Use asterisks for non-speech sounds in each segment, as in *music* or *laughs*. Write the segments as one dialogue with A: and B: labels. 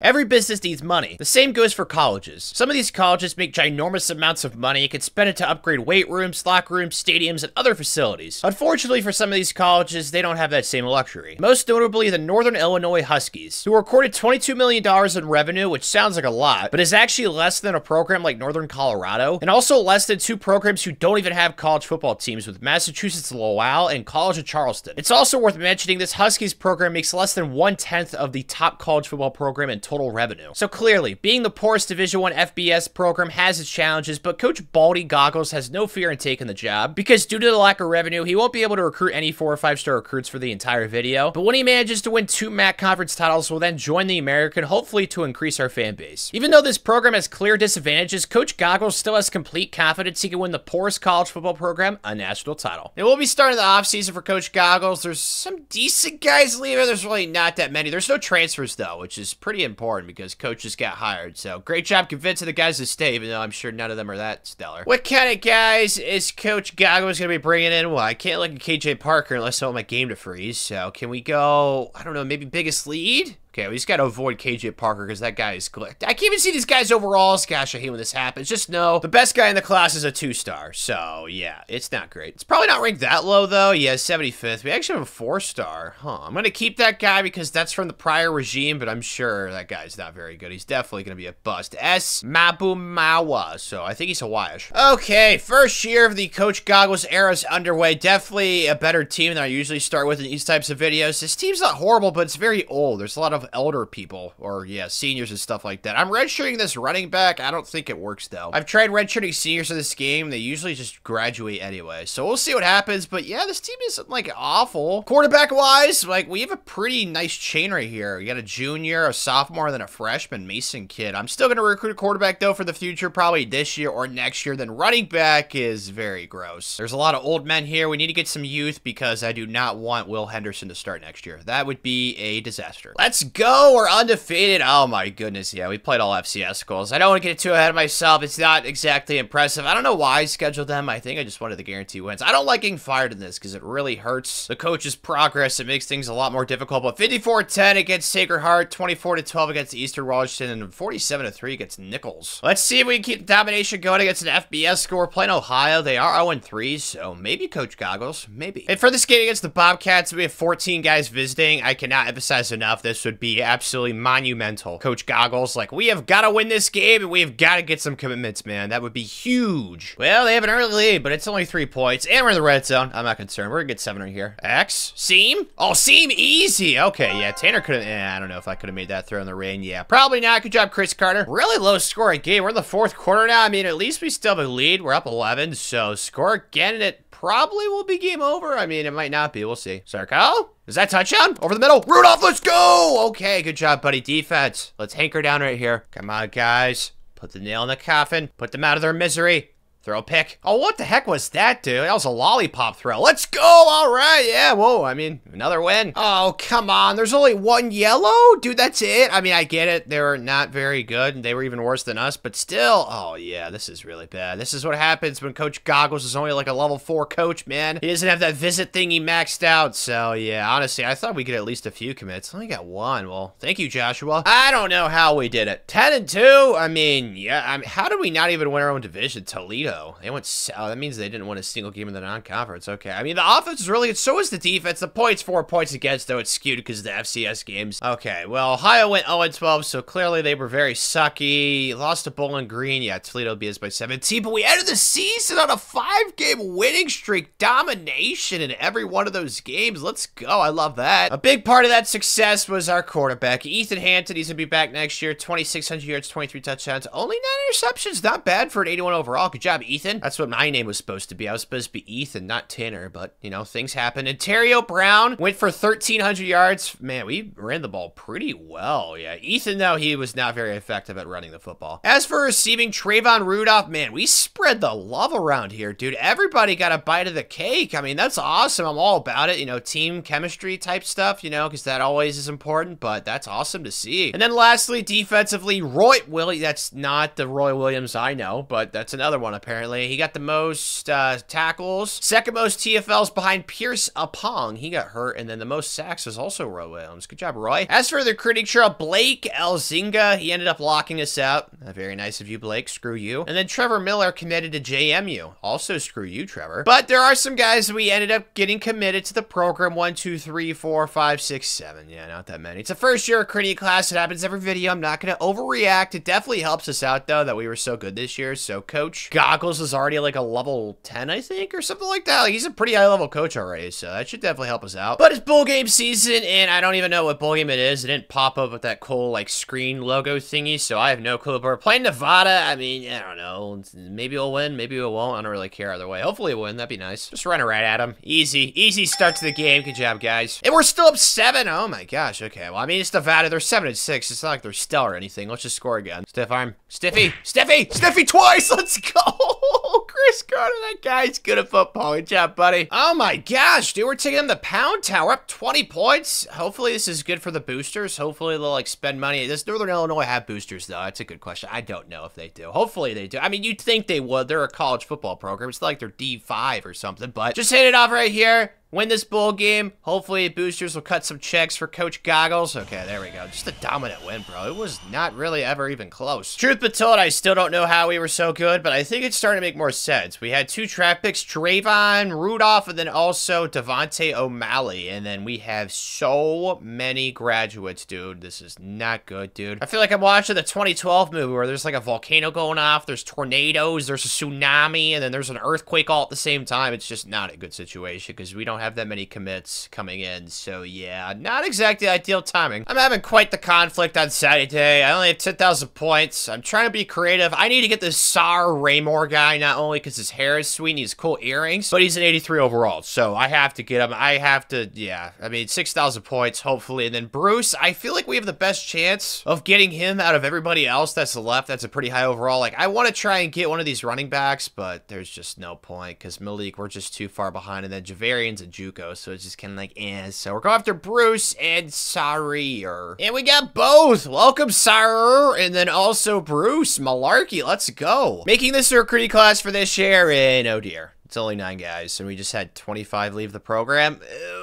A: Every business needs money. The same goes for colleges. Some of these colleges make ginormous amounts of money and can spend it to upgrade weight rooms, locker rooms, stadiums, and other facilities. Unfortunately for some of these colleges, they don't have that same luxury. Most notably, the Northern Illinois Huskies, who recorded $22 million in revenue, which sounds like a lot, but is actually less than a program like Northern Colorado, and also less than two programs who don't even have college football teams with Massachusetts Lowell and College of Charleston. It's also worth mentioning this Huskies program makes less than one-tenth of the top college football program in total revenue. So clearly, being the poorest Division 1 FBS program has its challenges, but Coach Baldy Goggles has no fear in taking the job because due to the lack of revenue, he won't be able to recruit any 4 or 5 star recruits for the entire video. But when he manages to win two MAC conference titles, we'll then join the American, hopefully to increase our fan base. Even though this program has clear disadvantages, Coach Goggles still has complete confidence he can win the poorest college football program a national title. And we'll be starting the offseason for Coach Goggles. There's some decent guys leaving. There's really not that many. There's no transfers, though, which is pretty important because coaches got hired. So great job convincing the guys to stay, even though I'm sure none of them are that stellar. What kind of guys is Coach Goggles going to be bringing in? Well, I can't look at KJ Parker unless I want my game to freeze. So can we go, I don't know, maybe biggest lead? Okay, we just got to avoid KJ Parker because that guy is clicked. I can't even see these guys overalls. Gosh, I hate when this happens. Just know the best guy in the class is a two-star. So, yeah, it's not great. It's probably not ranked that low, though. Yeah, 75th. We actually have a four-star. Huh. I'm going to keep that guy because that's from the prior regime, but I'm sure that guy's not very good. He's definitely going to be a bust. S. Mabumawa. So, I think he's Hawaiish. Okay, first year of the Coach Goggles era is underway. Definitely a better team than I usually start with in these types of videos. This team's not horrible, but it's very old. There's a lot of elder people or yeah, seniors and stuff like that. I'm redshirting this running back. I don't think it works though. I've tried redshirting seniors in this game. They usually just graduate anyway. So we'll see what happens. But yeah, this team isn't like awful. Quarterback wise, like we have a pretty nice chain right here. You got a junior, a sophomore, then a freshman, Mason Kidd. I'm still going to recruit a quarterback though for the future, probably this year or next year. Then running back is very gross. There's a lot of old men here. We need to get some youth because I do not want Will Henderson to start next year. That would be a disaster. Let's go. We're undefeated. Oh my goodness. Yeah, we played all FCS schools. I don't want to get too ahead of myself. It's not exactly impressive. I don't know why I scheduled them. I think I just wanted the guarantee wins. I don't like getting fired in this because it really hurts the coach's progress. It makes things a lot more difficult. But 54-10 against Sacred Heart, 24-12 against Eastern Washington, and 47-3 against Nichols. Let's see if we can keep the domination going against an FBS score. Playing Ohio, they are 0-3, so maybe Coach Goggles. Maybe. And for this game against the Bobcats, we have 14 guys visiting. I cannot emphasize enough. This would be absolutely monumental. Coach Goggles, like, we have got to win this game and we have got to get some commitments, man. That would be huge. Well, they have an early lead, but it's only three points. And we're in the red zone. I'm not concerned. We're going to get seven right here. X? Seam? Oh, seam easy. Okay, yeah. Tanner could have, eh, I don't know if I could have made that throw in the rain. Yeah, probably not. Good job, Chris Carter. Really low scoring game. We're in the fourth quarter now. I mean, at least we still have a lead. We're up 11, so score again and it probably will be game over. I mean, it might not be. We'll see. Sarko? Is that touchdown? Over the middle. Rudolph, let's go! Okay, good job, buddy. Defense. Let's hanker down right here. Come on, guys. Put the nail in the coffin. Put them out of their misery. Throw pick. Oh, what the heck was that, dude? That was a lollipop throw. Let's go. All right. Yeah. Whoa. I mean, another win. Oh, come on. There's only one yellow? Dude, that's it. I mean, I get it. They were not very good, and they were even worse than us, but still. Oh, yeah. This is really bad. This is what happens when Coach Goggles is only like a level 4 coach, man. He doesn't have that visit thing he maxed out. So, yeah, honestly, I thought we get at least a few commits. Only got one. Well, thank you, Joshua. I don't know how we did it. 10 and 2? I mean, yeah. I mean, how did we not even win our own division? Toledo. They went. Oh, that means they didn't win a single game in the non-conference. Okay. I mean, the offense is really good. So is the defense. The points, four points against, though it's skewed because of the FCS games. Okay. Well, Ohio went 0-12, so clearly they were very sucky. Lost to Bowling Green. Yeah, Toledo beat us by 17, but we ended the season on a five-game winning streak. Domination in every one of those games. Let's go. I love that. A big part of that success was our quarterback, Ethan Hampton. He's to be back next year. 2,600 yards, 23 touchdowns. Only nine interceptions. Not bad for an 81 overall. Good job, Ethan. That's what my name was supposed to be. I was supposed to be Ethan, not Tanner, but, you know, things happen. And Terrio Brown went for 1,300 yards. Man, we ran the ball pretty well. Yeah, Ethan, though, he was not very effective at running the football. As for receiving, Trayvon Rudolph, man, we spread the love around here, dude. Everybody got a bite of the cake. I mean, that's awesome. I'm all about it. You know, team chemistry type stuff, you know, because that always is important, but that's awesome to see. And then lastly, defensively, Roy Willie, that's not the Roy Williams I know, but that's another one apparently apparently. He got the most uh, tackles, second most TFLs behind Pierce Apong. He got hurt, and then the most sacks was also Roy Williams. Good job, Roy. As for the recruiting trail, Blake Elzinga, he ended up locking us out. Uh, very nice of you, Blake. Screw you. And then Trevor Miller committed to JMU. Also, screw you, Trevor. But there are some guys we ended up getting committed to the program. One, two, three, four, five, six, seven. Yeah, not that many. It's a first year recruiting class. It happens every video. I'm not going to overreact. It definitely helps us out, though, that we were so good this year. So, Coach Goggles is already like a level 10, I think, or something like that. Like, he's a pretty high level coach already. So, that should definitely help us out. But it's bowl game season, and I don't even know what bowl game it is. It didn't pop up with that cool, like, screen logo thingy. So, I have no clue. But we're playing Nevada. I mean, I don't know. Maybe we'll win. Maybe we won't. I don't really care either way. Hopefully, we'll win. That'd be nice. Just run right at him. Easy. Easy start to the game. Good job, guys. And we're still up seven. Oh, my gosh. Okay. Well, I mean, it's Nevada. They're seven and six. It's not like they're stellar or anything. Let's just score again. Stiff arm. Stiffy. Stiffy. Stiffy twice. *laughs* Let's go. *laughs* Chris Carter, that guy's good at football. Good job, buddy. Oh my gosh, dude, we're taking the pound tower up 20 points. Hopefully this is good for the boosters. Hopefully they'll like spend money. Does Northern Illinois have boosters though? That's a good question. I don't know if they do. Hopefully they do. I mean, you'd think they would. They're a college football program. It's like they're D5 or something, but just hit it off right here win this bowl game. Hopefully, boosters will cut some checks for Coach Goggles. Okay, there we go. Just a dominant win, bro. It was not really ever even close. Truth be told, I still don't know how we were so good, but I think it's starting to make more sense. We had two trap picks, Trayvon Rudolph, and then also Devontae O'Malley. And then we have so many graduates, dude. This is not good, dude. I feel like I'm watching the 2012 movie where there's like a volcano going off, there's tornadoes, there's a tsunami, and then there's an earthquake all at the same time. It's just not a good situation because we don't don't have that many commits coming in, so yeah, not exactly ideal timing. I'm having quite the conflict on Saturday. I only have 10,000 points. I'm trying to be creative. I need to get this Sar Raymore guy, not only because his hair is sweet and he's cool earrings, but he's an 83 overall, so I have to get him. I have to, yeah, I mean, 6,000 points, hopefully. And then Bruce, I feel like we have the best chance of getting him out of everybody else that's left. That's a pretty high overall. Like, I want to try and get one of these running backs, but there's just no point because Malik, we're just too far behind. And then Javarian's JUCO, so it's just kind of like, eh. So we're going after Bruce and Sarir. And we got both. Welcome, Sarir, and then also Bruce. Malarkey, let's go. Making this a recruiting class for this year, and oh dear. It's only nine guys, and we just had 25 leave the program.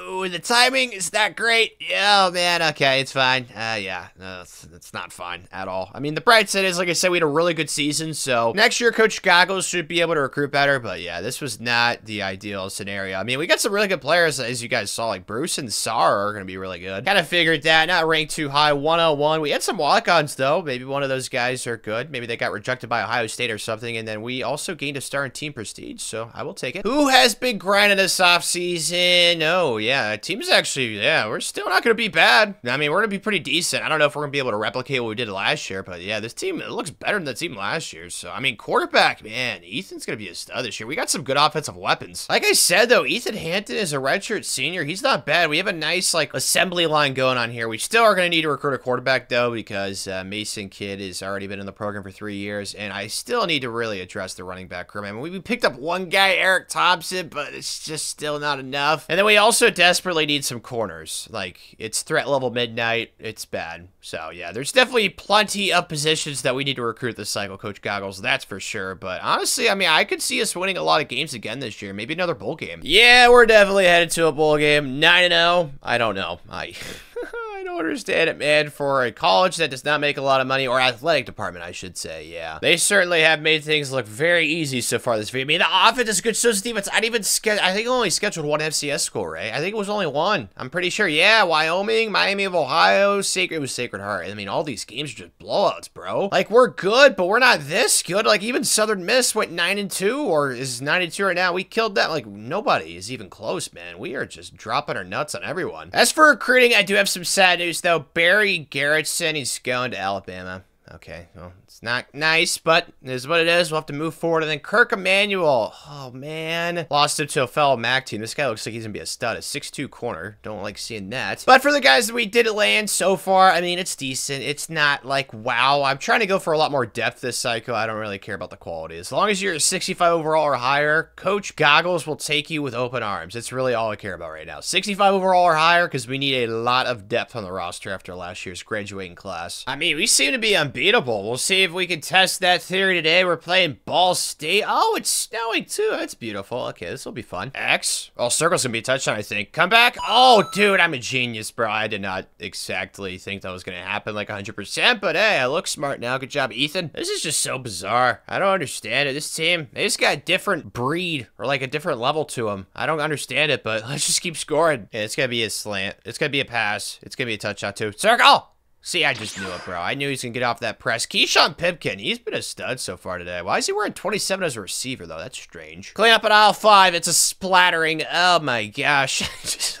A: Ooh, the timing is not great. Oh, man. Okay, it's fine. Uh, yeah, no, it's, it's not fine at all. I mean, the bright side is, like I said, we had a really good season, so next year, Coach Goggles should be able to recruit better, but yeah, this was not the ideal scenario. I mean, we got some really good players, as you guys saw, like Bruce and Sar are going to be really good. Kind of figured that, not ranked too high, 101. We had some walk-ons, though. Maybe one of those guys are good. Maybe they got rejected by Ohio State or something, and then we also gained a star in team prestige, so I will take it. Who has been grinding this offseason? Oh, yeah. Team's actually, yeah, we're still not going to be bad. I mean, we're going to be pretty decent. I don't know if we're going to be able to replicate what we did last year, but yeah, this team, it looks better than the team last year. So, I mean, quarterback, man, Ethan's going to be a stud this year. We got some good offensive weapons. Like I said, though, Ethan Hampton is a redshirt senior. He's not bad. We have a nice, like, assembly line going on here. We still are going to need to recruit a quarterback, though, because uh, Mason Kidd has already been in the program for three years, and I still need to really address the running back room. I mean, we picked up one guy, Eric Thompson, but it's just still not enough. And then we also desperately need some corners. Like, it's threat level midnight. It's bad. So, yeah, there's definitely plenty of positions that we need to recruit this cycle, Coach Goggles. That's for sure. But honestly, I mean, I could see us winning a lot of games again this year. Maybe another bowl game. Yeah, we're definitely headed to a bowl game. 9-0. I don't know. I... *laughs* don't understand it, man. For a college that does not make a lot of money, or athletic department, I should say, yeah. They certainly have made things look very easy so far this year. I mean, the offense is good, so is defense. I didn't even schedule, I think only scheduled one FCS school, right? I think it was only one. I'm pretty sure. Yeah, Wyoming, Miami of Ohio, Sacred, it was Sacred Heart. I mean, all these games are just blowouts, bro. Like, we're good, but we're not this good. Like, even Southern Miss went 9 and 2, or is 9 and 2 right now. We killed them. Like, nobody is even close, man. We are just dropping our nuts on everyone. As for recruiting, I do have some sad news, though. Barry Garrettson, he's going to Alabama. Okay, well, it's not nice, but is what it is. We'll have to move forward. And then Kirk Emanuel. Oh, man. Lost him to a fellow MAC team. This guy looks like he's going to be a stud. A 6'2 corner. Don't like seeing that. But for the guys that we did land so far, I mean, it's decent. It's not like, wow. I'm trying to go for a lot more depth this cycle. I don't really care about the quality. As long as you're 65 overall or higher, Coach Goggles will take you with open arms. It's really all I care about right now. 65 overall or higher because we need a lot of depth on the roster after last year's graduating class. I mean, we seem to be on unbeatable. We'll see if we can test that theory today. We're playing Ball State. Oh, it's snowing too. That's beautiful. Okay, this will be fun. X. Oh, circle's gonna be a touchdown, I think. Come back. Oh, dude, I'm a genius, bro. I did not exactly think that was gonna happen like 100%, but hey, I look smart now. Good job, Ethan. This is just so bizarre. I don't understand it. This team, they just got a different breed or like a different level to them. I don't understand it, but *laughs* let's just keep scoring. Yeah, it's gonna be a slant. It's gonna be a pass. It's gonna be a touchdown too. Circle! See, I just knew it, bro. I knew he's gonna get off that press. Keyshawn Pipkin, he's been a stud so far today. Why is he wearing 27 as a receiver, though? That's strange. Clean up at aisle five. It's a splattering. Oh, my gosh.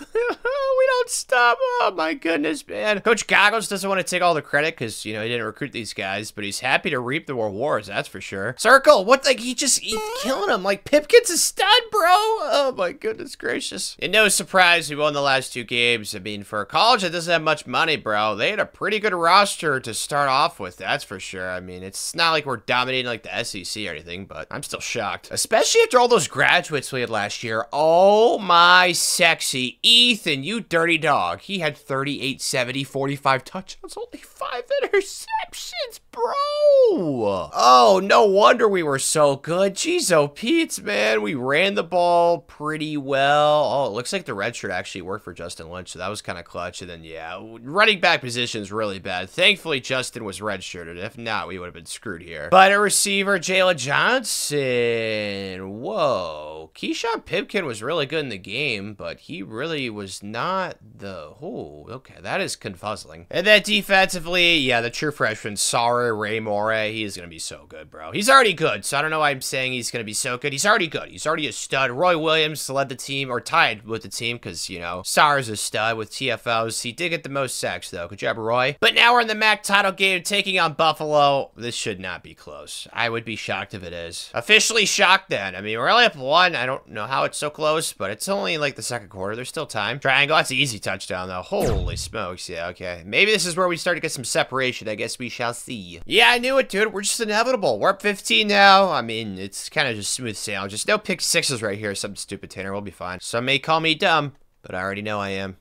A: *laughs* *laughs* we don't stop. Oh, my goodness, man. Coach Goggles doesn't want to take all the credit because, you know, he didn't recruit these guys, but he's happy to reap the rewards, that's for sure. Circle, what, like, he just, he's killing him. Like, Pipkin's a stud, bro. Oh, my goodness gracious. And no surprise, we won the last two games. I mean, for a college that doesn't have much money, bro, they had a pretty good roster to start off with, that's for sure. I mean, it's not like we're dominating like the SEC or anything, but I'm still shocked. Especially after all those graduates we had last year. Oh my sexy Ethan, you dirty dog. He had 38, 70, 45 touchdowns, only five interceptions, bro. Oh, no wonder we were so good. Jeez, oh Pete's, man. We ran the ball pretty well. Oh, it looks like the red shirt actually worked for Justin Lynch, so that was kind of clutch. And then, yeah, running back position is really bad. Thankfully, Justin was redshirted. If not, we would have been screwed here. But a receiver, Jalen Johnson. Whoa. Keyshawn Pipkin was really good in the game, but he really was not the... Oh, okay. That is confuzzling. And then defensively, yeah, the true freshman, Sara Ray Moore. He's going to be so good, bro. He's already good, so I don't know why I'm saying he's going to be so good. He's already good. He's already a stud. Roy Williams led the team, or tied with the team, because, you know, Sara's a stud with TFLs. He did get the most sacks, though. Good job, Roy. But now we're in the MAC title game, taking on Buffalo. This should not be close. I would be shocked if it is. Officially shocked, then. I mean, we're only up one. I don't know how it's so close, but it's only, like, the second quarter. There's still time. Triangle. That's an easy touchdown, though. Holy smokes. Yeah, okay. Maybe this is where we start to get some separation. I guess we shall see. Yeah, I knew it, dude. We're just inevitable. We're up 15 now. I mean, it's kind of just smooth sailing. Just no pick sixes right here. Something stupid, Tanner. We'll be fine. Some may call me dumb, but I already know I am.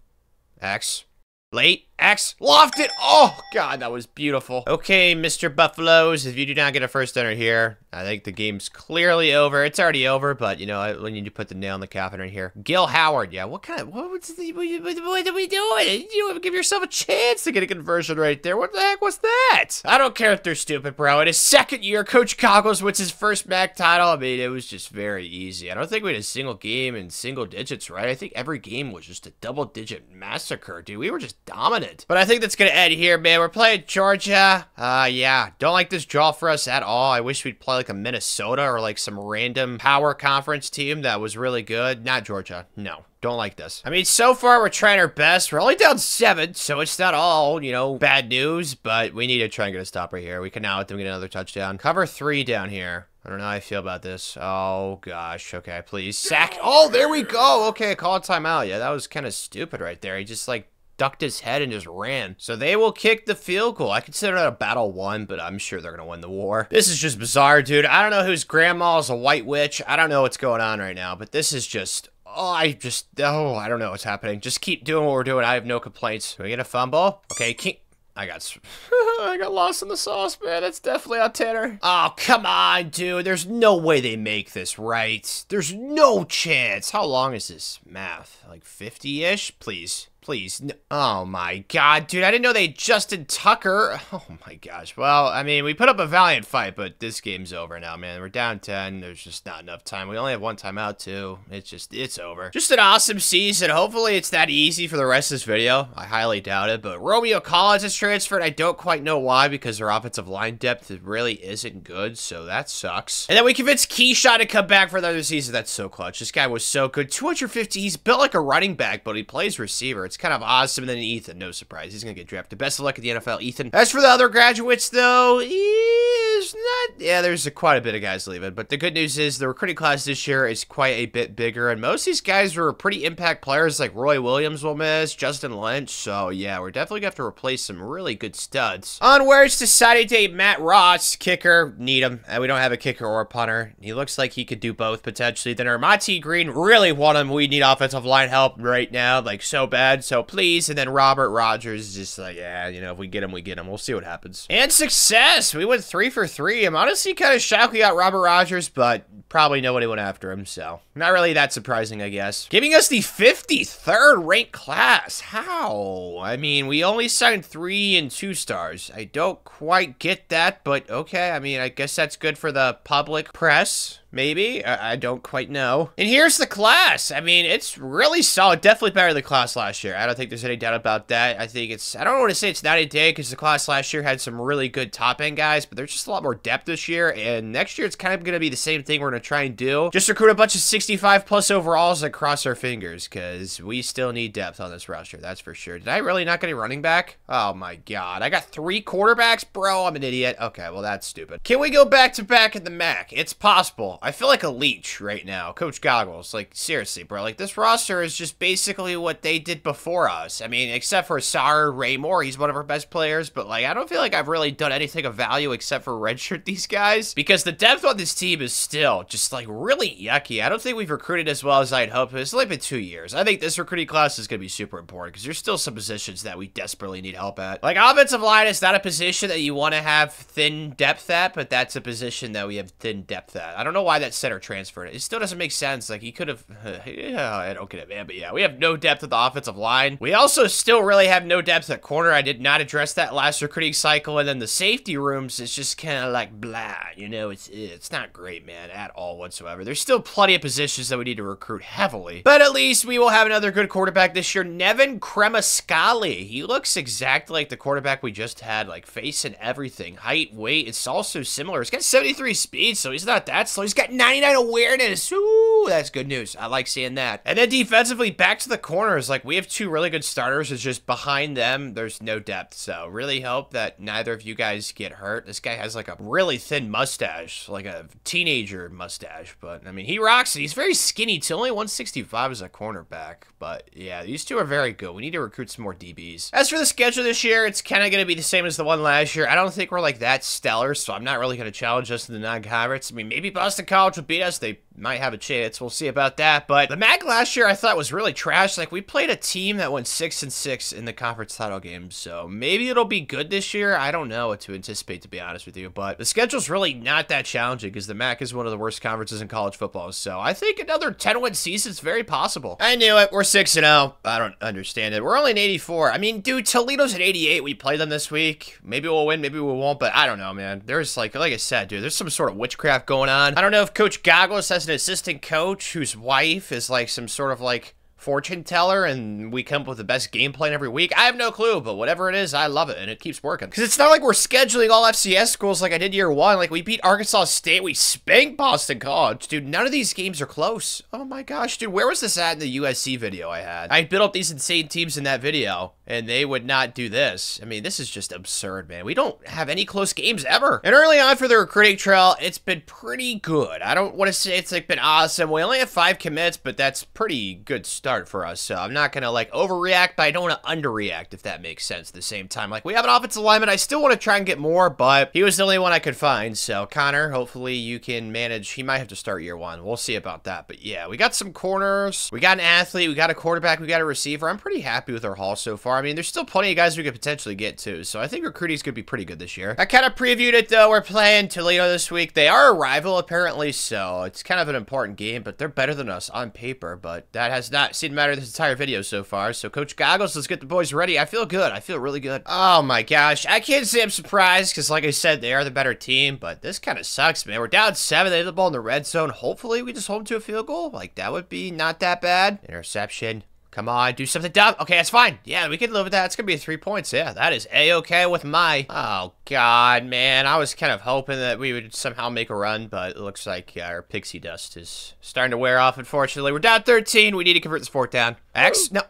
A: X. Late. X. Lofted. Oh, God, that was beautiful. Okay, Mr. Buffaloes, if you do not get a first dinner here, I think the game's clearly over. It's already over, but, you know, I need to put the nail in the coffin right here. Gil Howard. Yeah, what kind of, what, the, what, what are we doing? You give yourself a chance to get a conversion right there. What the heck was that? I don't care if they're stupid, bro. In his second year, Coach Goggles wins his first MAC title. I mean, it was just very easy. I don't think we had a single game in single digits, right? I think every game was just a double-digit massacre, dude. We were just dominant. But I think that's going to end here, man. We're playing Georgia. Uh, yeah. Don't like this draw for us at all. I wish we'd play like a Minnesota or like some random power conference team that was really good. Not Georgia. No. Don't like this. I mean, so far we're trying our best. We're only down seven, so it's not all, you know, bad news, but we need to try and get a stop right here. We can now let them get another touchdown. Cover three down here. I don't know how I feel about this. Oh, gosh. Okay, please. Sack. Oh, there we go. Okay, call a timeout. Yeah, that was kind of stupid right there. He just, like, ducked his head and just ran. So they will kick the field goal. I consider that a battle won, but I'm sure they're going to win the war. This is just bizarre, dude. I don't know whose grandma is a white witch. I don't know what's going on right now, but this is just... Oh, I just... Oh, I don't know what's happening. Just keep doing what we're doing. I have no complaints. We get a fumble? Okay, King... I got *laughs* I got lost in the sauce, man. That's definitely on Tanner. Oh, come on, dude. There's no way they make this right. There's no chance. How long is this math? Like 50-ish? Please. Please. Oh my god, dude. I didn't know they Justin Tucker. *laughs* Oh my gosh. Well, I mean, we put up a valiant fight, but this game's over now, man. We're down 10. There's just not enough time. We only have one timeout, too. It's just, it's over. Just an awesome season. Hopefully it's that easy for the rest of this video. I highly doubt it, but Romeo Collins has transferred. I don't quite know why, because their offensive line depth really isn't good, so that sucks. And then we convinced Keyshawn to come back for another season. That's so clutch. This guy was so good. 250. He's built like a running back, but he plays receiver. It's it's kind of awesome. And then Ethan, no surprise. He's going to get drafted. Best of luck at the NFL, Ethan. As for the other graduates, though, is not yeah, there's a, quite a bit of guys leaving. But the good news is the recruiting class this year is quite a bit bigger, and most of these guys were pretty impact players. Like Roy Williams will miss, Justin Lynch. So yeah, we're definitely gonna have to replace some really good studs. Onwards to Saturday day, Matt Ross, kicker, need him. And we don't have a kicker or a punter. He looks like he could do both potentially. Then Monty Green really want him. We need offensive line help right now, like so bad. So please. And then Robert Rogers is just like, yeah, you know, if we get him, we get him. We'll see what happens. And success. We went three for three. I'm honestly kind of shocked we got Robert Rogers, but probably nobody went after him. So not really that surprising, I guess. Giving us the 53rd ranked class. How? I mean, we only signed three and two stars. I don't quite get that, but okay. I mean, I guess that's good for the public press. Maybe? I, I don't quite know. And here's the class. I mean, it's really solid. Definitely better than the class last year. I don't think there's any doubt about that. I think it's, I don't want to say it's not a day because the class last year had some really good top end guys, but there's just a lot more depth this year. And next year, it's kind of going to be the same thing we're going to try and do. Just recruit a bunch of 65 plus overalls and cross our fingers because we still need depth on this roster. That's for sure. Did I really not get a running back? Oh my God. I got three quarterbacks? Bro, I'm an idiot. Okay, well, that's stupid. Can we go back to back in the MAC? It's possible. I feel like a leech right now. Coach Goggles. Like, seriously, bro. Like, this roster is just basically what they did before us. I mean, except for Sar Raymore. He's one of our best players. But, like, I don't feel like I've really done anything of value except for *laughs* redshirt these guys. Because the depth on this team is still just, like, really yucky. I don't think we've recruited as well as I'd hope. It's only been two years. I think this recruiting class is going to be super important because there's still some positions that we desperately need help at. Like, offensive line is not a position that you want to have thin depth at, but that's a position that we have thin depth at. I don't know why that center transferred. It still doesn't make sense. Like, he could have... *laughs* yeah, I don't get it, man. But yeah, we have no depth at the offensive line. We also still really have no depth at corner. I did not address that last recruiting cycle. And then the safety rooms is just kind of like blah. You know, it's it's not great, man, at all whatsoever. There's still plenty of positions that we need to recruit heavily. But at least we will have another good quarterback this year. Nevin Cremascali. He looks exactly like the quarterback we just had. Like, face and everything. Height, weight. It's also similar. He's got 73 speed, so he's not that slow. He's got 99 awareness. Ooh, that's good news. I like seeing that. And then defensively, back to the corners. Like, we have two really good starters. It's just behind them, there's no depth. So, really hope that neither of you guys get hurt. This guy has, like, a really thin mustache. Like a teenager mustache. But, I mean, he rocks it. He's very skinny, too. Only 165 as a cornerback. But, yeah, these two are very good. We need to recruit some more DBs. As for the schedule this year, it's kind of going to be the same as the one last year. I don't think we're, like, that stellar, so I'm not really going to challenge us in the non-conference. I mean, maybe Boston College will beat us. They might have a chance. We'll see about that. But the MAC last year I thought was really trash. Like we played a team that went six and six in the conference title game. So maybe it'll be good this year. I don't know what to anticipate to be honest with you. But the schedule's really not that challenging because the MAC is one of the worst conferences in college football. So I think another 10 win season is very possible. I knew it. We're six and zero. I don't understand it. We're only an 84. I mean, dude, Toledo's at 88. We played them this week. Maybe we'll win. Maybe we won't. But I don't know, man. There's like, like I said, dude, there's some sort of witchcraft going on. I don't know if Coach Goggles has an assistant coach whose wife is like some sort of like fortune teller and we come up with the best game plan every week. I have no clue, but whatever it is, I love it and it keeps working. Because it's not like we're scheduling all FCS schools like I did year one. Like we beat Arkansas State, we spanked Boston College. Dude, none of these games are close. Oh my gosh, dude, where was this at in the USC video I had? I built up these insane teams in that video and they would not do this. I mean, this is just absurd, man. We don't have any close games ever. And early on for the recruiting trail, it's been pretty good. I don't want to say it's like been awesome. We only have five commits, but that's pretty good start for us. So I'm not going to like overreact, but I don't want to underreact, if that makes sense at the same time. Like we have an offensive lineman. I still want to try and get more, but he was the only one I could find. So Connor, hopefully you can manage. He might have to start year one. We'll see about that. But yeah, we got some corners. We got an athlete. We got a quarterback. We got a receiver. I'm pretty happy with our haul so far. I mean, there's still plenty of guys we could potentially get to. So I think recruiting's going to be pretty good this year. I kind of previewed it though. We're playing Toledo this week. They are a rival apparently. So it's kind of an important game, but they're better than us on paper. But that has not seemed to matter this entire video so far. So Coach Goggles, let's get the boys ready. I feel good. I feel really good. Oh my gosh. I can't say I'm surprised because like I said, they are the better team, but this kind of sucks, man. We're down seven. They have the ball in the red zone. Hopefully we just hold them to a field goal. Like that would be not that bad. Interception. Come on, do something dumb. Okay, that's fine. Yeah, we can live with that. It's going to be three points. Yeah, that is A-okay with my... Oh, God, man. I was kind of hoping that we would somehow make a run, but it looks like uh, our pixie dust is starting to wear off, unfortunately. We're down 13. We need to convert this fourth down. X? No.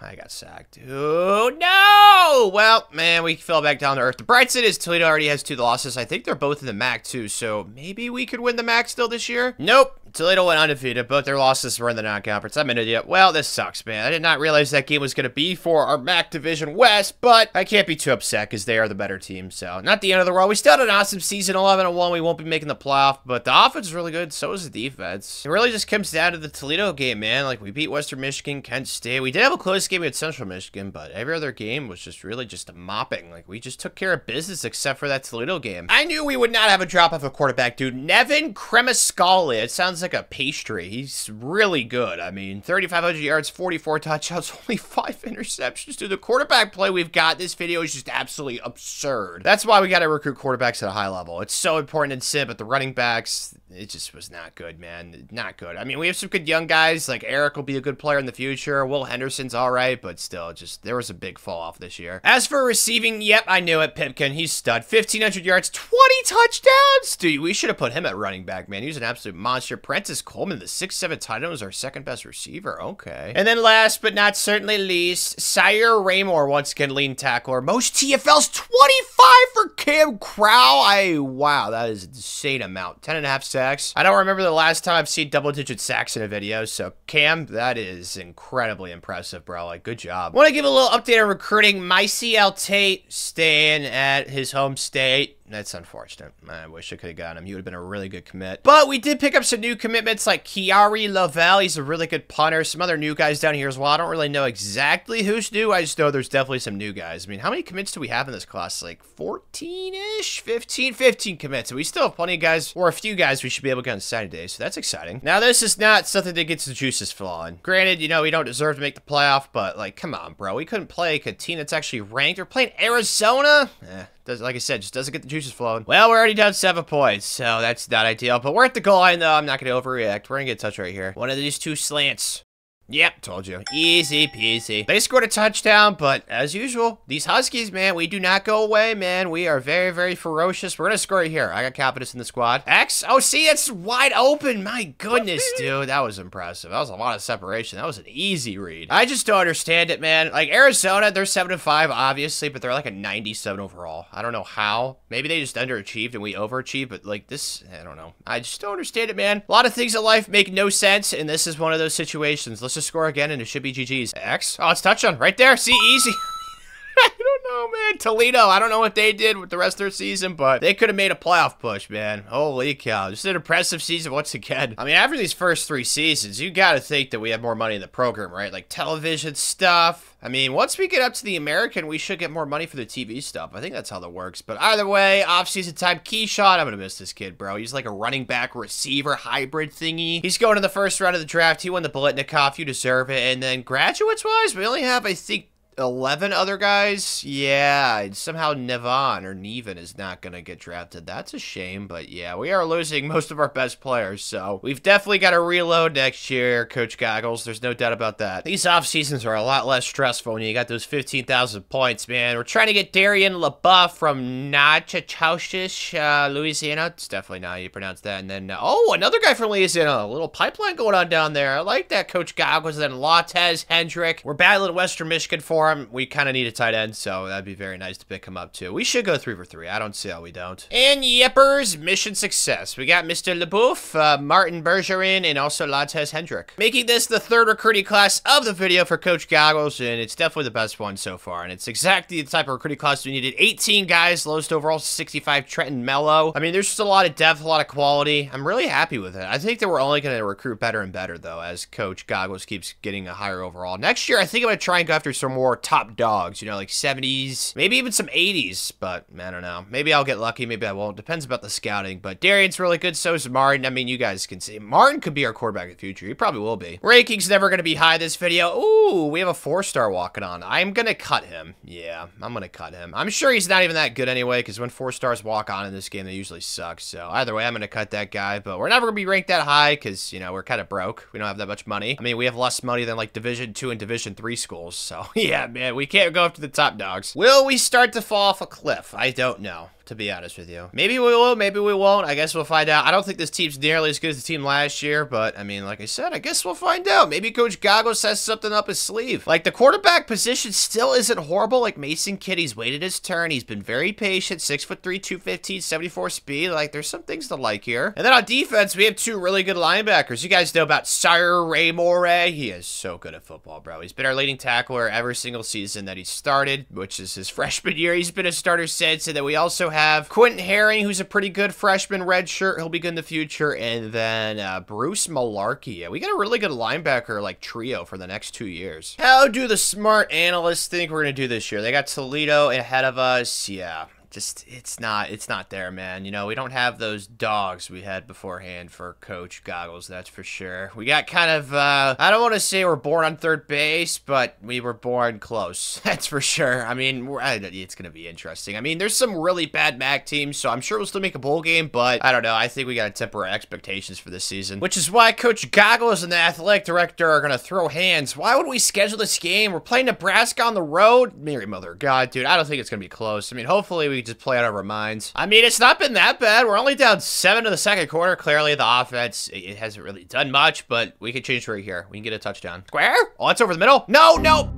A: I got sacked. Oh, no! Well, man, we fell back down to earth. The bright side is Toledo already has two losses. I think they're both in the MAC, too, so maybe we could win the MAC still this year? Nope. Toledo went undefeated. Both their losses were in the non-conference. I'm an idiot. Well, this sucks, man. I did not realize that game was going to be for our MAC Division West, but I can't be too upset because they are the better team, so not the end of the world. We still had an awesome season, 11-1. We won't be making the playoff, but the offense is really good. So is the defense. It really just comes down to the Toledo game, man. Like, we beat Western Michigan, Kent State. We did have a close game against Central Michigan, but every other game was just really just a mopping. Like, we just took care of business except for that Toledo game. I knew we would not have a drop off a quarterback, dude. Nevin Cremascali. It sounds like a pastry. He's really good. I mean, 3,500 yards, 44 touchdowns, *laughs* only five interceptions. Dude, the quarterback play we've got this video is just absolutely absurd. That's why we got to recruit quarterbacks at a high level. It's so important in sim, but the running backs, it just was not good, man. Not good. I mean, we have some good young guys. Like, Eric will be a good player in the future. Will Henderson's all right, but still, just, there was a big fall off this year. As for receiving, yep, I knew it. Pipkin, he's stud. 1,500 yards, 20 touchdowns. Dude, we should have put him at running back, man. He's an absolute monster. Prentice Coleman, the 6'7 tight end, was our second best receiver. Okay. And then last but not certainly least, Sire Raymore, once again, lean tackler. Most TFLs, 25 for Cam Crow. I, wow, that is insane amount. 10 and a half sacks. I don't remember the last time I've seen double digit sacks in a video, so Cam, that is incredibly impressive, bro. Like, good job. Want to give a little update on recruiting. Myciel Tate staying at his home state. That's unfortunate. I wish I could have gotten him. He would have been a really good commit. But we did pick up some new commitments like Kiari Lavelle. He's a really good punter. Some other new guys down here as well. I don't really know exactly who's new. I just know there's definitely some new guys. I mean, how many commits do we have in this class? Like 14-ish? 15? 15 commits. And we still have plenty of guys, or a few guys we should be able to get on Saturday. So that's exciting. Now, this is not something that gets the juices flowing. Granted, you know, we don't deserve to make the playoff, but like, come on, bro. We couldn't play a team that's actually ranked. We're playing Arizona? Eh. Does, like I said, just doesn't get the juices flowing. Well, we're already down seven points, so that's not ideal. But we're at the goal line, though. I'm not going to overreact. We're going to get touch right here. One of these two slants. Yep, told you. Easy peasy. They scored a touchdown, but as usual, these Huskies, man, we do not go away, man. We are very, very ferocious. We're going to score it here. I got confidence in the squad. X? Oh, see, it's wide open. My goodness, dude. That was impressive. That was a lot of separation. That was an easy read. I just don't understand it, man. Like, Arizona, they're 7-5, obviously, but they're like a 97 overall. I don't know how. Maybe they just underachieved and we overachieved, but like this, I don't know. I just don't understand it, man. A lot of things in life make no sense, and this is one of those situations. Let's just score again, and it should be GG's. X? Oh, it's touchdown right there. See, easy. *laughs* I don't know, man. Toledo, I don't know what they did with the rest of their season, but they could have made a playoff push, man. Holy cow. Just an impressive season once again. I mean, after these first three seasons, you got to think that we have more money in the program, right? Like television stuff. I mean, once we get up to the American, we should get more money for the TV stuff. I think that's how that works. But either way, off-season time, Keyshawn, I'm going to miss this kid, bro. He's like a running back receiver hybrid thingy. He's going in the first round of the draft. He won the Biletnikoff. You deserve it. And then graduates-wise, we only have, I think, 11 other guys? Yeah, somehow Nevon or Nevin is not going to get drafted. That's a shame, but yeah, we are losing *laughs* most of our best players, so we've definitely got to reload next year, Coach Goggles. There's no doubt about that. These off seasons are a lot less stressful when you got those 15,000 points, man. We're trying to get Darian LaBeouf from Natchitoches, uh, Louisiana. It's definitely not how you pronounce that. And then, uh, oh, another guy from Louisiana. A little pipeline going on down there. I like that, Coach Goggles. And then Lattez Hendrick. We're battling Western Michigan for him. We kind of need a tight end, so that'd be very nice to pick him up too. We should go three for three. I don't see how we don't. And Yippers, mission success. We got Mr. LeBouf, uh, Martin Bergerin, and also Lattez Hendrick. Making this the third recruiting class of the video for Coach Goggles, and it's definitely the best one so far. And it's exactly the type of recruiting class we needed. 18 guys, lowest overall 65, Trenton Mello. I mean, there's just a lot of depth, a lot of quality. I'm really happy with it. I think that we're only going to recruit better and better, though, as Coach Goggles keeps getting a higher overall. Next year, I think I'm going to try and go after some more top dogs, you know, like 70s, maybe even some 80s, but I don't know. Maybe I'll get lucky, maybe I won't. Depends about the scouting, but Darian's really good, so is Martin. I mean, you guys can see. Martin could be our quarterback in the future. He probably will be. Ranking's never going to be high this video. Ooh, we have a four-star walking on. I'm going to cut him. Yeah, I'm going to cut him. I'm sure he's not even that good anyway, because when four stars walk on in this game, they usually suck. So either way, I'm going to cut that guy, but we're never going to be ranked that high, because, you know, we're kind of broke. We don't have that much money. I mean, we have less money than, like, Division 2 and Division 3 schools, so *laughs* yeah, man, we can't go up to the top dogs. Will we start to fall off a cliff? I don't know. To be honest with you. Maybe we will, maybe we won't. I guess we'll find out. I don't think this team's nearly as good as the team last year, but I mean, like I said, I guess we'll find out. Maybe Coach Goggles has something up his sleeve. Like the quarterback position still isn't horrible. Like Mason he's waited his turn. He's been very patient. Six foot three, 215, 74 speed. Like there's some things to like here. And then on defense, we have two really good linebackers. You guys know about Sire Raymore. He is so good at football, bro. He's been our leading tackler every single season that he started, which is his *laughs* freshman year. He's been a starter since. And then we also have Quentin Herring, who's a pretty good freshman redshirt. He'll be good in the future. And then uh, Bruce Malarkey. Yeah, we got a really good linebacker like trio for the next two years. How do the smart analysts think we're going to do this year? They got Toledo ahead of us. Yeah, just it's not it's not there, man. You know, we don't have those dogs we had beforehand for Coach Goggles, that's for sure. We got kind of uh I don't want to say we're born on third base, but we were born close. *laughs* That's for sure. I mean, it's gonna be interesting. I mean, there's some really bad MAC teams, so I'm sure we'll still make a bowl game, but I don't know. I think we got to temper our expectations for this season, which is why Coach Goggles and the athletic director are gonna throw hands. Why would we schedule this game? We're playing Nebraska on the road. Mary Mother God, dude, I don't think it's gonna be close. I mean, hopefully we just play out of our minds. I mean, it's not been that bad. We're only down seven in the second quarter. Clearly, the offense, it hasn't really done much, but we can change right here. We can get a touchdown. Square? Oh, it's over the middle. No, no.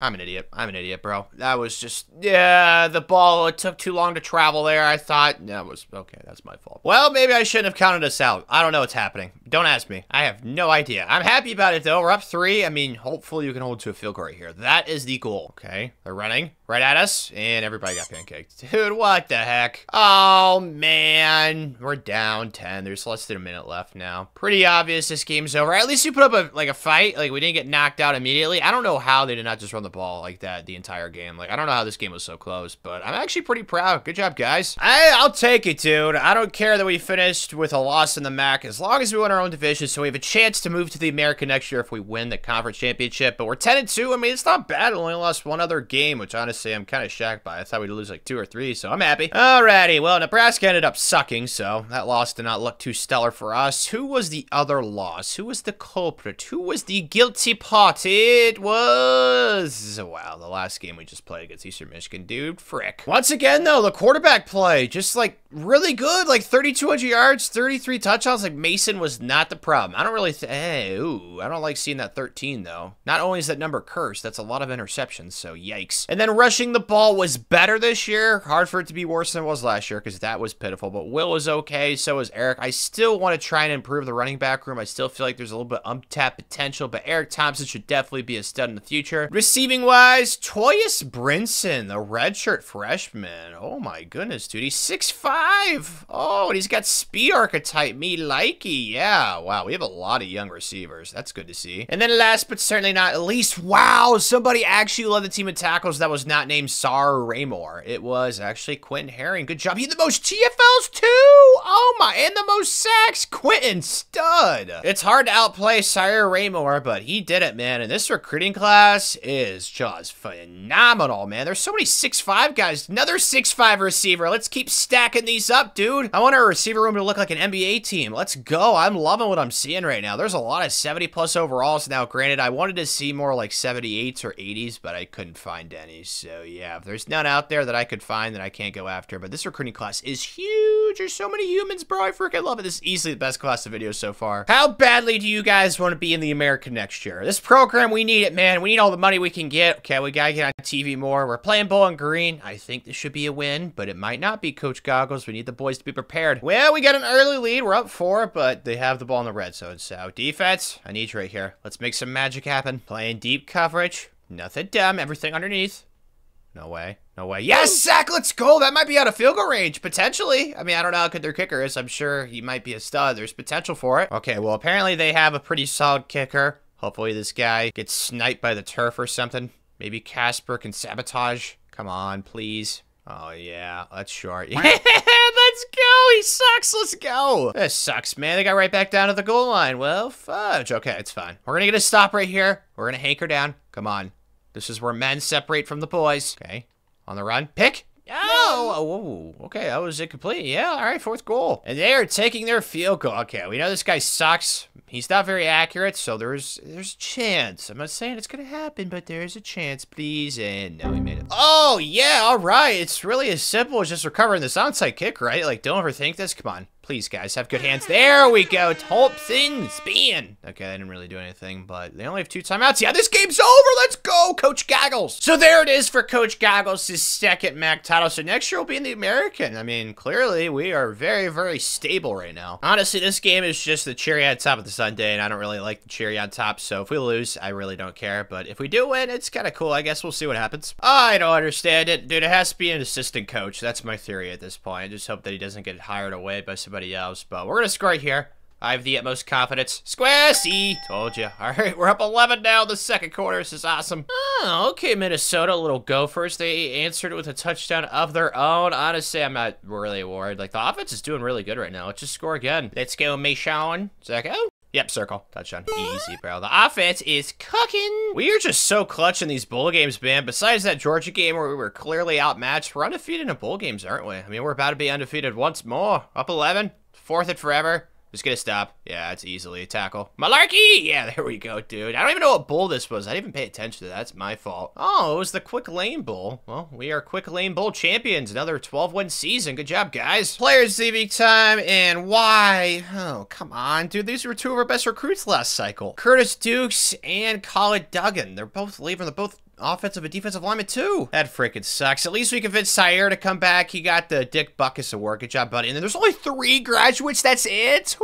A: I'm an idiot. I'm an idiot, bro. That was just, yeah, the ball, it took too long to travel there. I thought, that was, okay, that's my fault. Well, maybe I shouldn't have counted us out. I don't know what's happening. Don't ask me. I have no idea. I'm happy about it, though. We're up three. I mean, hopefully you can hold to a field goal right here. That is the goal, okay? They're running right at us, and everybody got pancaked. *laughs* Dude, what the heck? Oh, man. We're down 10. There's less than a minute left now. Pretty obvious this game's over. At least you put up, a like, a fight. Like, we didn't get knocked out immediately. I don't know how they did not just run the ball like that the entire game. Like, I don't know how this game was so close, but I'm actually pretty proud. Good job, guys. I, I'll take it, dude. I don't care that we finished with a loss in the MAC as long as we win our own division, so we have a chance to move to the American next year if we win the conference championship. But we're 10 and 2. I mean, it's not bad. We only lost one other game, which honestly I'm kind of shocked by. I thought we'd lose like two or three, so I'm happy. Alrighty, well, Nebraska ended up sucking, so that loss did not look too stellar for us. Who was the other loss? Who was the culprit? Who was the guilty party? It was... Wow, the last game we just played against Eastern Michigan, dude. Frick. Once again, though, the quarterback play, just like really good. Like 3,200 yards, 33 touchdowns. Like Mason was not the problem. I don't really, hey, eh, ooh, I don't like seeing that 13, though. Not only is that number cursed, that's a lot of interceptions, so yikes. And then rushing the ball was better this year. Hard for it to be worse than it was last year because that was pitiful. But Will is okay. So is Eric. I still want to try and improve the running back room. I still feel like there's a little bit untapped potential. But Eric Thompson should definitely be a stud in the future. Receiving wise, Toyus Brinson, the redshirt freshman. Oh my goodness, dude. He's 6'5". Oh, and he's got speed archetype. Me likey. Yeah. Wow. We have a lot of young receivers. That's good to see. And then last but certainly not least, wow, somebody actually led the team in tackles that was not named Sar Raymore. It was actually Quentin Herring. Good job. He had the most TFLs too. Oh my, and the most sacks. Quentin stud. It's hard to outplay Sire Raymore, but he did it, man. And this recruiting class is just phenomenal, man. There's so many 6'5 guys. Another 6'5 receiver. Let's keep stacking these up, dude. I want our receiver room to look like an NBA team. Let's go. I'm loving what I'm seeing right now. There's a lot of 70 plus overalls now. Granted, I wanted to see more like 78s or 80s, but I couldn't find any. So yeah, if there's none out there that I could find that I can't go after. But this recruiting class is huge. There's so many humans, bro. I freaking love it. This is easily the best class of videos so far. How badly do you guys want to be in the American next year? This program, we need it, man. We need all the money we can get. Okay, we gotta get on TV more. We're playing Bowling Green. I think this should be a win, but it might not be, Coach Goggles. We need the boys to be prepared. Well, we got an early lead. We're up four, but they have the ball in the red zone. So defense, I need you right here. Let's make some magic happen. Playing deep coverage. Nothing dumb. Everything underneath. No way. No way. Yes, Zach, let's go. That might be out of field goal range, potentially. I mean, I don't know how good their kicker is. I'm sure he might be a stud. There's potential for it. Okay, well, apparently they have a pretty solid kicker. Hopefully this guy gets sniped by the turf or something. Maybe Casper can sabotage. Come on, please. Oh, yeah, that's short. *laughs* Yeah, let's go. He sucks. Let's go. This sucks, man. They got right back down to the goal line. Well, fudge. Okay, it's fine. We're going to get a stop right here. We're going to hanker down. Come on. This is where men separate from the boys. Okay. On the run. Pick. Oh, oh, okay, that was incomplete. Yeah, all right, fourth goal. And they are taking their field goal. Okay, we know this guy sucks. He's not very accurate, so there's there's a chance. I'm not saying it's gonna happen, but there's a chance, please. And no, he made it. Oh yeah, all right. It's really as simple as just recovering this onside kick, right? Like, don't overthink this. Come on. Please, guys, have good hands. There we go. Thompson, spin. Okay, they didn't really do anything, but they only have two timeouts. Yeah, this game's over. Let's go, Coach Goggles. So there it is for Coach Goggles' second MAC title. So next year will be in the American. I mean, clearly we are very, very stable right now. Honestly, this game is just the cherry on top of the sundae, and I don't really like the cherry on top. So if we lose, I really don't care. But if we do win, it's kind of cool. I guess we'll see what happens. I don't understand it. Dude, it has to be an assistant coach. That's my theory at this point. I just hope that he doesn't get hired away by somebody somebody else, but we're gonna score here. I have the utmost confidence. Square C! Told you. *laughs* All right, we're up 11 now the second quarter. This is awesome. Oh, okay, Minnesota, little Gophers. They answered with a touchdown of their own. Honestly, I'm not really worried. Like, the offense is doing really good right now. Let's just score again. Let's go. Zach, oh. Yep, circle. Touchdown. Easy, bro. The offense is cooking. We are just so clutch in these bowl games, man. Besides that Georgia game where we were clearly outmatched, we're undefeated in bowl games, aren't we? I mean, we're about to be undefeated once more. Up 11. Fourth it forever. Just gonna stop. Yeah, it's easily a tackle. Malarkey! Yeah, there we go, dude. I don't even know what bull this was. I didn't even pay attention to that. That's my fault. Oh, it was the Quick Lane Bowl. Well, we are Quick Lane Bowl champions. Another 12-win season. Good job, guys. Players leaving time and why? Oh, come on, dude. These were two of our best recruits last cycle. Curtis Dukes and Colin Duggan. They're both leaving. They're both offensive and defensive lineman too. That freaking sucks. At least we convinced Sire to come back. He got the Dick Butkus award. Good job, buddy. And then there's only three graduates. That's it.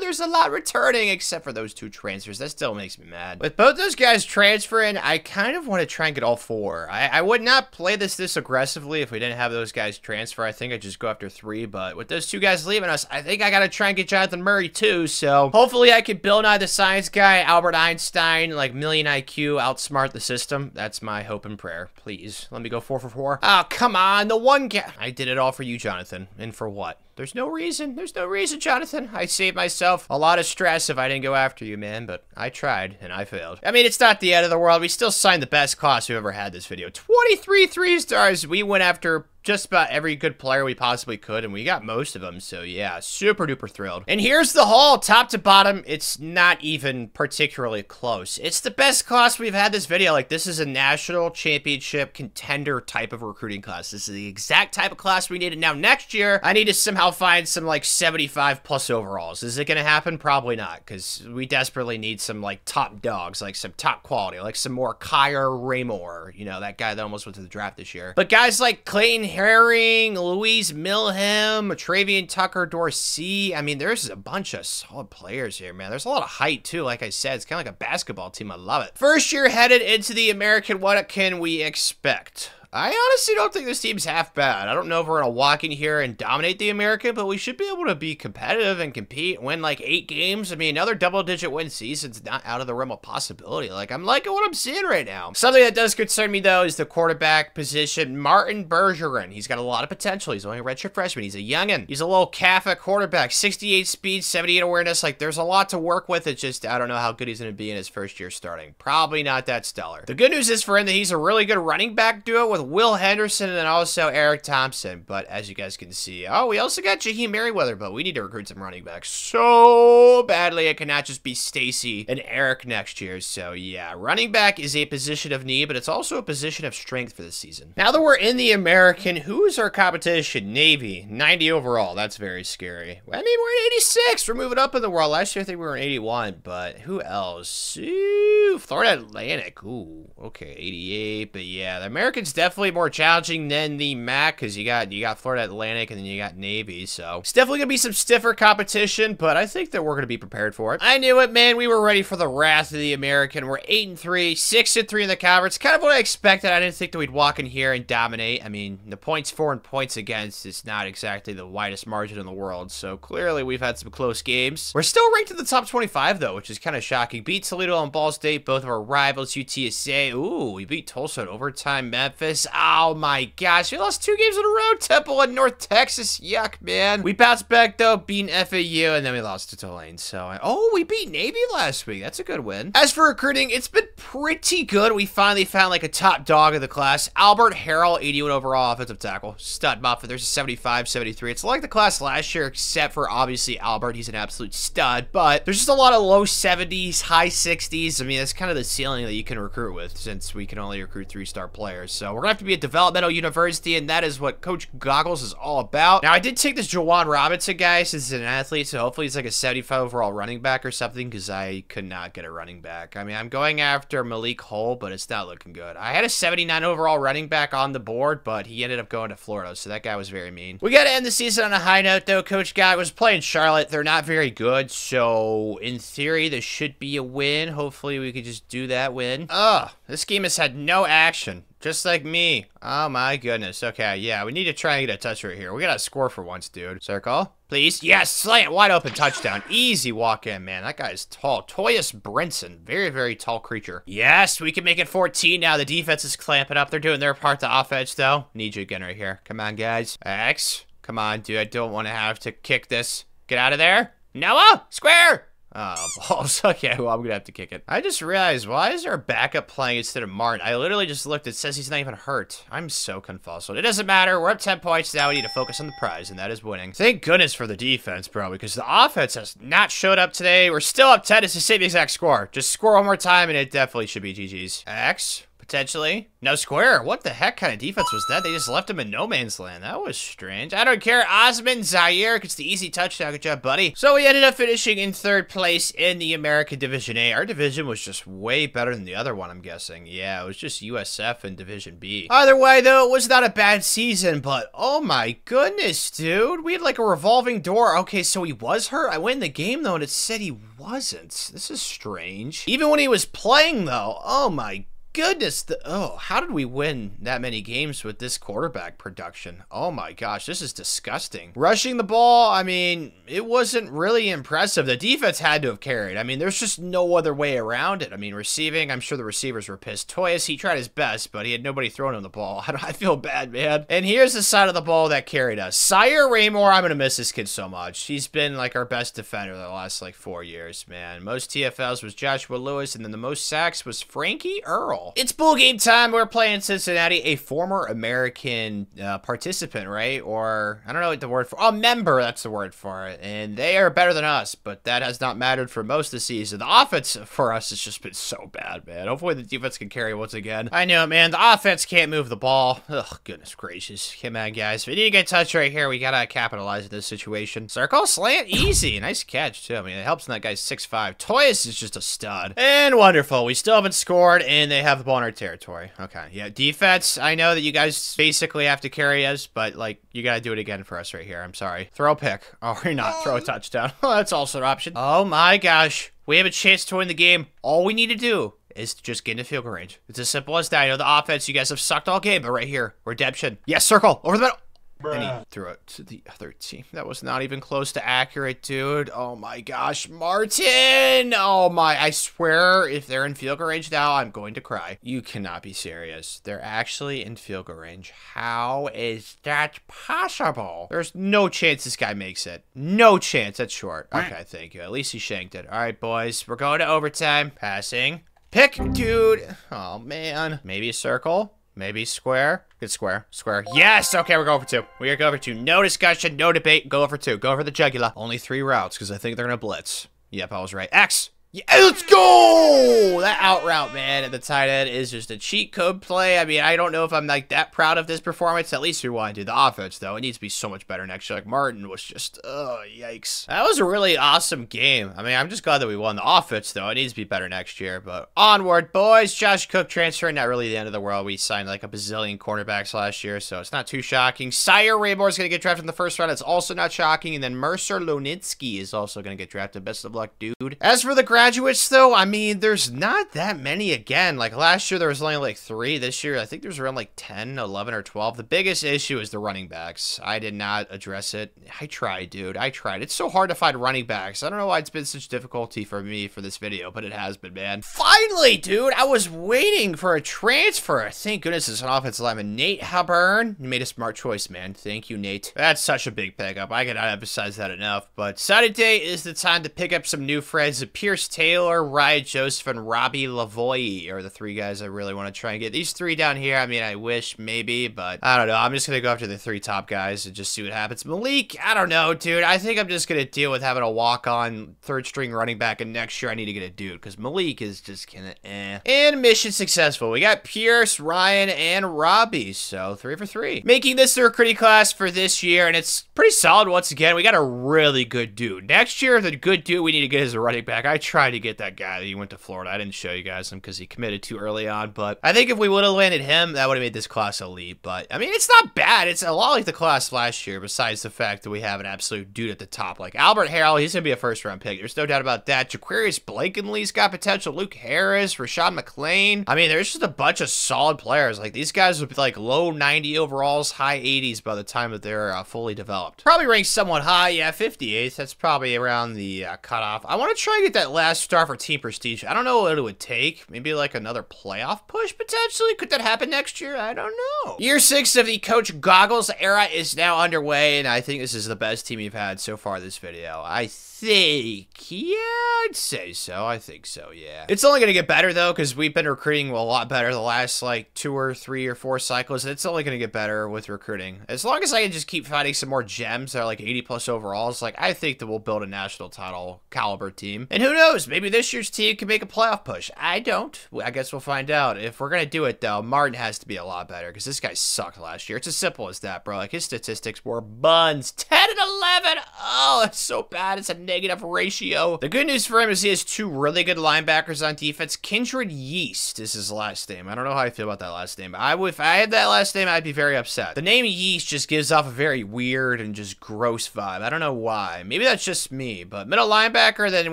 A: There's a lot returning except for those two transfers. That still makes me mad. With both those guys transferring, I kind of want to try and get all four. I, I would not play this this aggressively if we didn't have those guys transfer. I think I'd just go after three. But with those two guys leaving us, I think I got to try and get Jonathan Murray too. So hopefully I can Bill Nye the Science Guy, Albert Einstein, like million IQ, outsmart the system. That's my hope and prayer. Please, let me go four for four. Oh, come on. The one guy. I did it all for you, Jonathan. And for what? There's no reason. There's no reason, Jonathan. I saved myself a lot of stress if I didn't go after you, man, but I tried, and I failed. I mean, it's not the end of the world. We still signed the best class we've ever had this video. 23 three stars. We went after just about every good player we possibly could, and we got most of them, so yeah, super duper thrilled. And here's the haul, top to bottom, it's not even particularly close. It's the best class we've had this video, like this is a national championship contender type of recruiting class. This is the exact type of class we needed. Now next year, I need to somehow find some like 75 plus overalls. Is it gonna happen? Probably not, because we desperately need some like top dogs, like some top quality, like some more Kyer Raymore, you know, that guy that almost went to the draft this year. But guys like Clayton Herring, Louise Milham, Travian Tucker, Dorsey. I mean, there's a bunch of solid players here, man. There's a lot of height, too. Like I said, it's kind of like a basketball team. I love it. First year headed into the American. What can we expect? I honestly don't think this team's half bad. I don't know if we're going to walk in here and dominate the American, but we should be able to be competitive and compete, win like eight games. I mean, another double-digit win season's not out of the realm of possibility. Like, I'm liking what I'm seeing right now. Something that does concern me, though, is the quarterback position. Martin Bergeron. He's got a lot of potential. He's only a redshirt freshman. He's a youngin'. He's a little calf at quarterback. 68 speed, 78 awareness. Like, there's a lot to work with. It's just, I don't know how good he's going to be in his first year starting. Probably not that stellar. The good news is for him that he's a really good running back duo with with Will Henderson and also Eric Thompson. But as you guys can see, oh, we also got Jaheim Merriweather, but we need to recruit some running backs so badly. It cannot just be Stacy and Eric next year. So yeah, running back is a position of need, but it's also a position of strength for the season. Now that we're in the American, who's our competition? Navy, 90 overall. That's very scary. I mean, we're 86. We're moving up in the world. Last year, I think we were in 81, but who else? Ooh, Florida Atlantic. Ooh, okay, 88. But yeah, the American's definitely definitely more challenging than the MAC because you got you got Florida Atlantic and then you got Navy. So it's definitely gonna be some stiffer competition, but I think that we're gonna be prepared for it. I knew it, man. We were ready for the wrath of the American. We're eight and three, six and three in the conference. Kind of what I expected. I didn't think that we'd walk in here and dominate. I mean, the points for and points against is not exactly the widest margin in the world. So clearly we've had some close games. We're still ranked in the top 25 though, which is kind of shocking. Beat Toledo and Ball State, both of our rivals, UTSA. Ooh, we beat Tulsa in overtime, Memphis. Oh my gosh, we lost two games in a row. Temple and North Texas. Yuck, man. We bounced back though, beating FAU, and then we lost to Tulane. So, oh, we beat Navy last week. That's a good win. As for recruiting, it's been pretty good. We finally found like a top dog of the class. Albert Harrell, 81 overall offensive tackle. Stud Muffin. There's a 75, 73. It's like the class last year, except for obviously Albert. He's an absolute stud, but there's just a lot of low 70s, high 60s. I mean, that's kind of the ceiling that you can recruit with since we can only recruit three-star players. So we're to have to be a developmental university, and that is what Coach Goggles is all about. Now, I did take this Jawan Robinson guy since he's an athlete, so hopefully he's like a 75 overall running back or something because I could not get a running back. I mean, I'm going after Malik Hole, but it's not looking good. I had a 79 overall running back on the board, but he ended up going to Florida, so that guy was very mean. We got to end the season on a high note, though. Coach Guy was playing Charlotte. They're not very good, so in theory, this should be a win. Hopefully, we could just do that win. Ugh, this game has had no action. Just like me. Oh my goodness. Okay, yeah, we need to try and get a touch right here. We gotta score for once, dude. Circle, please. Yes, slant, wide open touchdown. Easy walk in, man. That guy's tall. Toyus Brinson. Very, very tall creature. Yes, we can make it 14 now. The defense is clamping up. They're doing their part to offense, though. Need you again right here. Come on, guys. X. Come on, dude. I don't want to have to kick this. Get out of there. Noah! Square! Um, *laughs* oh, balls. Okay, well, I'm gonna have to kick it. I just realized, why is there a backup playing instead of Martin? I literally just looked. It says he's not even hurt. I'm so confuzzled. It doesn't matter. We're up 10 points now. We need to focus on the prize, and that is winning. Thank goodness for the defense, bro, because the offense has not showed up today. We're still up 10. It's the same exact score. Just score one more time, and it definitely should be GG's. X, potentially. No square. What the heck kind of defense was that? They just left him in no man's land. That was strange. I don't care. Osman Zaire gets the easy touchdown. Good job, buddy. So we ended up finishing in third place in the American Division A. Our division was just way better than the other one, I'm guessing. Yeah, it was just USF and Division B. Either way, though, it was not a bad season, but oh my goodness, dude. We had like a revolving door. Okay, so he was hurt. I went in the game, though, and it said he wasn't. This is strange. Even when he was playing, though, oh my goodness. The, oh, how did we win that many games with this quarterback production? Oh my gosh, this is disgusting. Rushing the ball, I mean, it wasn't really impressive. The defense had to have carried. I mean, there's just no other way around it. I mean, receiving, I'm sure the receivers were pissed. Toyas, he tried his best, but he had nobody throwing him the ball. *laughs* I feel bad, man. And here's the side of the ball that carried us. Sire Raymore, I'm going to miss this kid so much. He's been like our best defender the last like four years, man. Most TFLs was Joshua Lewis, and then the most sacks was Frankie Earl. It's bull game time. We're playing Cincinnati, a former American uh, participant, right? Or, I don't know what the word for A member, that's the word for it. And they are better than us, but that has not mattered for most of the season. The offense for us has just been so bad, man. Hopefully the defense can carry once again. I know, man. The offense can't move the ball. Ugh, goodness gracious. Come on, guys. If we need to get touched right here, we gotta capitalize on this situation. Circle, slant, easy. Nice catch, too. I mean, it helps when that guy's 6'5". Toyas is just a stud. And wonderful. We still haven't scored, and they have the ball in our territory. Okay, yeah. Defense, I know that you guys basically have to carry us, but, like, you gotta do it again for us right here. I'm sorry. Throw a pick. *laughs* Oh, you're not. Throw a um. touchdown. *laughs* that's also an option. Oh, my gosh. We have a chance to win the game. All we need to do is just get into field goal range. It's as simple as that. I know the offense, you guys have sucked all game, but right here, redemption. Yes, circle. Over the middle. Bruh. And he threw it to the other team. That was not even close to accurate, dude. Oh my gosh, Martin! Oh my, I swear, if they're in field goal range now, I'm going to cry. You cannot be serious. They're actually in field goal range. How is that possible? There's no chance this guy makes it. No chance. That's short. Okay, thank you. At least he shanked it. All right, boys. We're going to overtime. Passing. Pick, dude. Oh, man. Maybe a circle. Maybe square. Good square. Square. Yes! Okay, we're going for two. We are going for two. No discussion, no debate. Go for two. Go for the jugular. Only three routes, because I think they're going to blitz. Yep, I was right. X! Yeah, let's go! That out route, man, at the tight end is just a cheat code play. I mean, I don't know if I'm like that proud of this performance. At least we want to do the offense, though. It needs to be so much better next year. Like Martin was just, oh, yikes. That was a really awesome game. I mean, I'm just glad that we won the offense, though. It needs to be better next year. But onward, boys. Josh Cook transferring, not really the end of the world. We signed like a bazillion cornerbacks last year, so it's not too shocking. Sire Raymore is going to get drafted in the first round. It's also not shocking. And then Mercer Lonitsky is also going to get drafted. Best of luck, dude. As for the graduates, though, I mean, there's not that many again. Like last year, there was only like three. This year, I think there's around like 10, 11, or 12. The biggest issue is the running backs. I did not address it. I tried, dude. I tried. It's so hard to find running backs. I don't know why it's been such difficulty for me for this video, but it has been, man. Finally, dude, I was waiting for a transfer. Thank goodness it's an offensive lineman. Nate Hepburn. You made a smart choice, man. Thank you, Nate. That's such a big pickup. I cannot emphasize that enough. But Saturday is the time to pick up some new friends. Pierce Taylor, Ryan Joseph, and Robbie Lavoie are the three guys I really want to try and get. These three down here, I mean, I wish maybe, but I don't know. I'm just going to go after the three top guys and just see what happens. Malik, I don't know, dude. I think I'm just going to deal with having a walk-on third string running back, and next year I need to get a dude because Malik is just kind of eh. And mission successful. We got Pierce, Ryan, and Robbie, so three for three. Making this the recruiting class for this year, and it's pretty solid once again. We got a really good dude. Next year, the good dude we need to get is a running back. I tried to get that guy that he went to Florida. I didn't show you guys him because he committed too early on, but I think if we would have landed him, that would have made this class elite. But, I mean, it's not bad. It's a lot like the class last year, besides the fact that we have an absolute dude at the top. Like Albert Harrell, he's going to be a first-round pick. There's no doubt about that. Jaquarius Blankenly's got potential. Luke Harris, Rashad McClain. I mean, there's just a bunch of solid players. Like, these guys would be like low 90 overalls, high 80s by the time that they're uh, fully developed. Probably ranked somewhat high. Yeah, 58th. That's probably around the uh, cutoff. I want to try and get that last star for team prestige. I don't know what it would take. Maybe like another playoff push potentially. Could that happen next year? I don't know. Year six of the Coach Goggles era is now underway, and I think this is the best team you've had so far this video. I think, yeah, I'd say so. I think so, yeah. It's only going to get better, though, because we've been recruiting a lot better the last, like, two or three or four cycles. It's only going to get better with recruiting. As long as I can just keep finding some more gems that are, like, 80 plus overalls, like, I think that we'll build a national title caliber team. And who knows, maybe this year's team can make a playoff push. I don't. I guess we'll find out. If we're going to do it, though, Martin has to be a lot better, because this guy sucked last year. It's as simple as that, bro. Like, his statistics were buns. 10 and 11! Oh, it's so bad. It's a negative ratio. The good news for him is he has two really good linebackers on defense. Kindred Yeast is his last name. I don't know how I feel about that last name. I would, if I had that last name, I'd be very upset. The name Yeast just gives off a very weird and just gross vibe. I don't know why. Maybe that's just me, but middle linebacker, then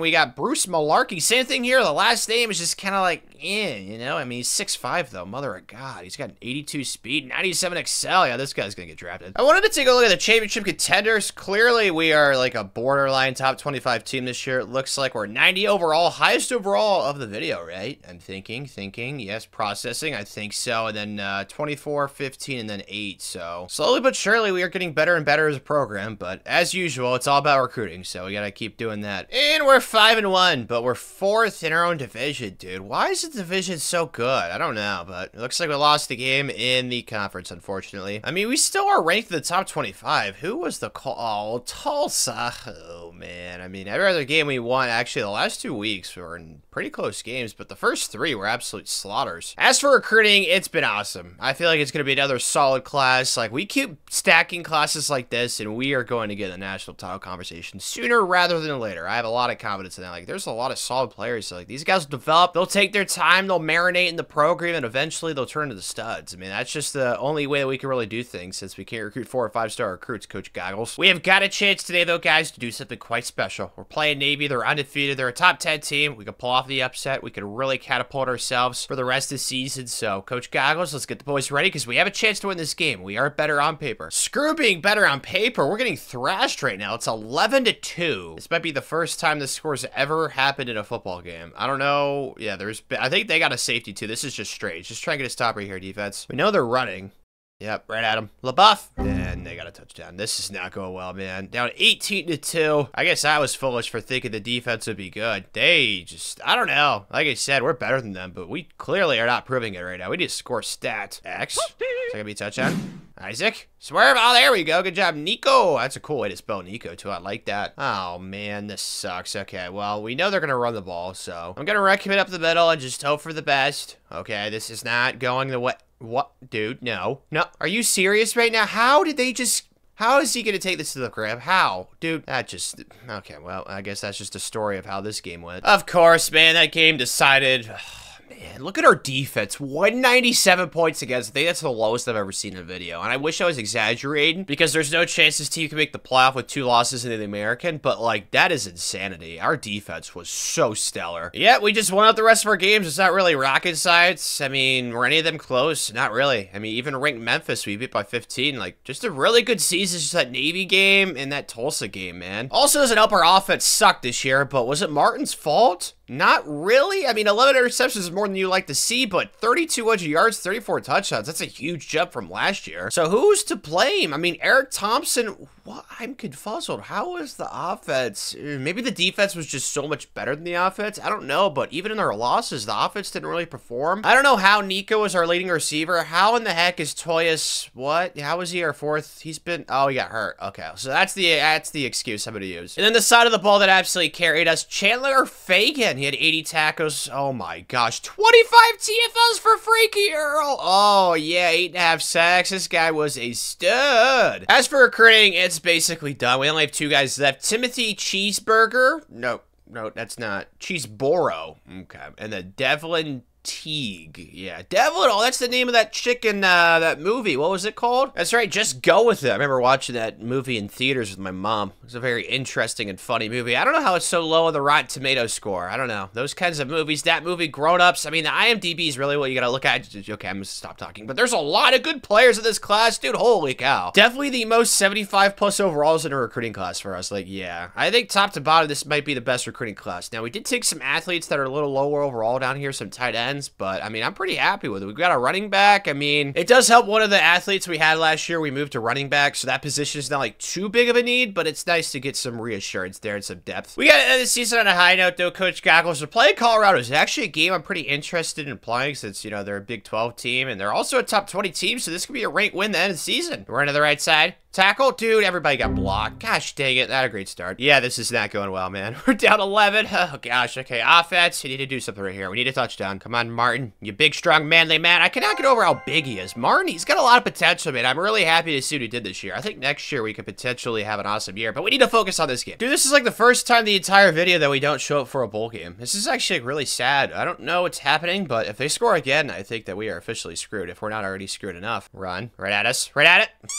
A: we got Bruce Malarkey. Same thing here. The last name is just kind of like, eh, you know? I mean, he's 6'5", though. Mother of God. He's got an 82 speed, 97 accel. Yeah, this guy's going to get drafted. I wanted to take a look at the championship contenders. Clearly, we are like a borderline top 25 team this year. It looks like we're 90 overall, highest overall of the video, right? I'm thinking, thinking, yes, processing, I think so. And then uh, 24, 15, and then 8. So slowly but surely, we are getting better and better as a program. But as usual, it's all about recruiting. So we got to keep doing that. And we're 5 and 1, but we're fourth in our own division, dude. Why is the division so good? I don't know, but it looks like we lost the game in the conference, unfortunately. I mean, we still are ranked in the top 25. Who was the call? Oh, Tulsa. Oh, man. I mean, every other game we won, actually, the last two weeks were in pretty close games, but the first three were absolute slaughters. As for recruiting, it's been awesome. I feel like it's going to be another solid class. Like, we keep stacking classes like this, and we are going to get a national title conversation sooner rather than later. I have a lot of confidence in that. Like, there's a lot of solid players. So, like, these guys will develop. They'll take their time. They'll marinate in the program, and eventually they'll turn to the studs. I mean, that's just the only way that we can really do things since we can't recruit four or five star recruits, Coach Goggles. We have got a chance today, though, guys, to do something quite special. We're playing Navy. They're undefeated. They're a top 10 team. We could pull off the upset. We could really catapult ourselves for the rest of the season. So, Coach Goggles, let's get the boys ready because we have a chance to win this game. We are better on paper. Screw being better on paper. We're getting thrashed right now. It's 11 to 2. This might be the first time this score's ever happened in a football game. I don't know. Yeah, there's. I think they got a safety too. This is just strange. Just try and get a stop right here, defense. We know they're running. Yep, right at him. LaBeouf. And they got a touchdown. This is not going well, man. Down 18 to 2. I guess I was foolish for thinking the defense would be good. They just, I don't know. Like I said, we're better than them, but we clearly are not proving it right now. We need to score stat. X. Is that going to be a touchdown? Isaac. Swerve. Oh, there we go. Good job, Nico. That's a cool way to spell Nico, too. I like that. Oh, man, this sucks. Okay, well, we know they're going to run the ball, so I'm going to recommend up the middle and just hope for the best. Okay, this is not going the way... What? Dude, no. No. Are you serious right now? How did they just... How is he going to take this to the crib? How? Dude, that just... Okay, well, I guess that's just a story of how this game went. Of course, man, that game decided... *sighs* Man, look at our defense. 197 points against. I think that's the lowest I've ever seen in a video. And I wish I was exaggerating because there's no chance this team can make the playoff with two losses in the American. But, like, that is insanity. Our defense was so stellar. Yeah, we just won out the rest of our games. It's not really rocket science. I mean, were any of them close? Not really. I mean, even ranked Memphis, we beat by 15. Like, just a really good season. Just that Navy game and that Tulsa game, man. Also, doesn't help our offense suck this year, but was it Martin's fault? Not really. I mean, 11 interceptions is more than you like to see, but 3,200 yards, 34 touchdowns. That's a huge jump from last year. So who's to blame? I mean, Eric Thompson, what? I'm confuzzled. How was the offense? Uh, maybe the defense was just so much better than the offense. I don't know, but even in their losses, the offense didn't really perform. I don't know how Nico is our leading receiver. How in the heck is Toyas? What? How was he our fourth? He's been. Oh, he got hurt. Okay, so that's the that's the excuse I'm gonna use. And then the side of the ball that absolutely carried us, Chandler Fagan. He had 80 tackles. Oh my gosh, 25 TFLs for Freaky Earl. Oh yeah, eight and a half sacks. This guy was a stud. As for recruiting, it's basically done. We only have two guys left. Timothy Cheeseburger. No, no, that's not. Cheeseboro. Okay. And then Devlin Teague. Yeah, Devlin. Oh, that's the name of that chicken, uh, that movie. What was it called? That's right, Just Go With It. I remember watching that movie in theaters with my mom. It was a very interesting and funny movie. I don't know how it's so low on the Rotten Tomato score. I don't know. Those kinds of movies, that movie, Grown Ups. I mean, the IMDb is really what you gotta look at. Okay, I'm gonna stop talking. But there's a lot of good players in this class, dude. Holy cow. Definitely the most 75 plus overalls in a recruiting class for us. Like, yeah. I think top to bottom, this might be the best recruiting class. Now, we did take some athletes that are a little lower overall down here, some tight ends but I mean, I'm pretty happy with it. We've got a running back. I mean, it does help one of the athletes we had last year. We moved to running back, so that position is not like too big of a need, but it's nice to get some reassurance there and some depth. We got uh, the season on a high note, though, Coach Goggles. To play Colorado is actually a game I'm pretty interested in playing since, you know, they're a Big 12 team and they're also a top 20 team, so this could be a ranked win the end of the season. We're into the right side. Tackle? Dude, everybody got blocked. Gosh dang it, that a great start. Yeah, this is not going well, man. *laughs* We're down 11. *laughs* Oh, gosh, okay. Offense, you need to do something right here. We need a touchdown. Come on, Martin. You big, strong, manly man. I cannot get over how big he is. Martin, he's got a lot of potential, man. I'm really happy to see what he did this year. I think next year we could potentially have an awesome year, but we need to focus on this game. Dude, this is like the first time the entire video that we don't show up for a bowl game. This is actually really sad. I don't know what's happening, but if they score again, I think that we are officially screwed if we're not already screwed enough. Run. Right at us. Right at it.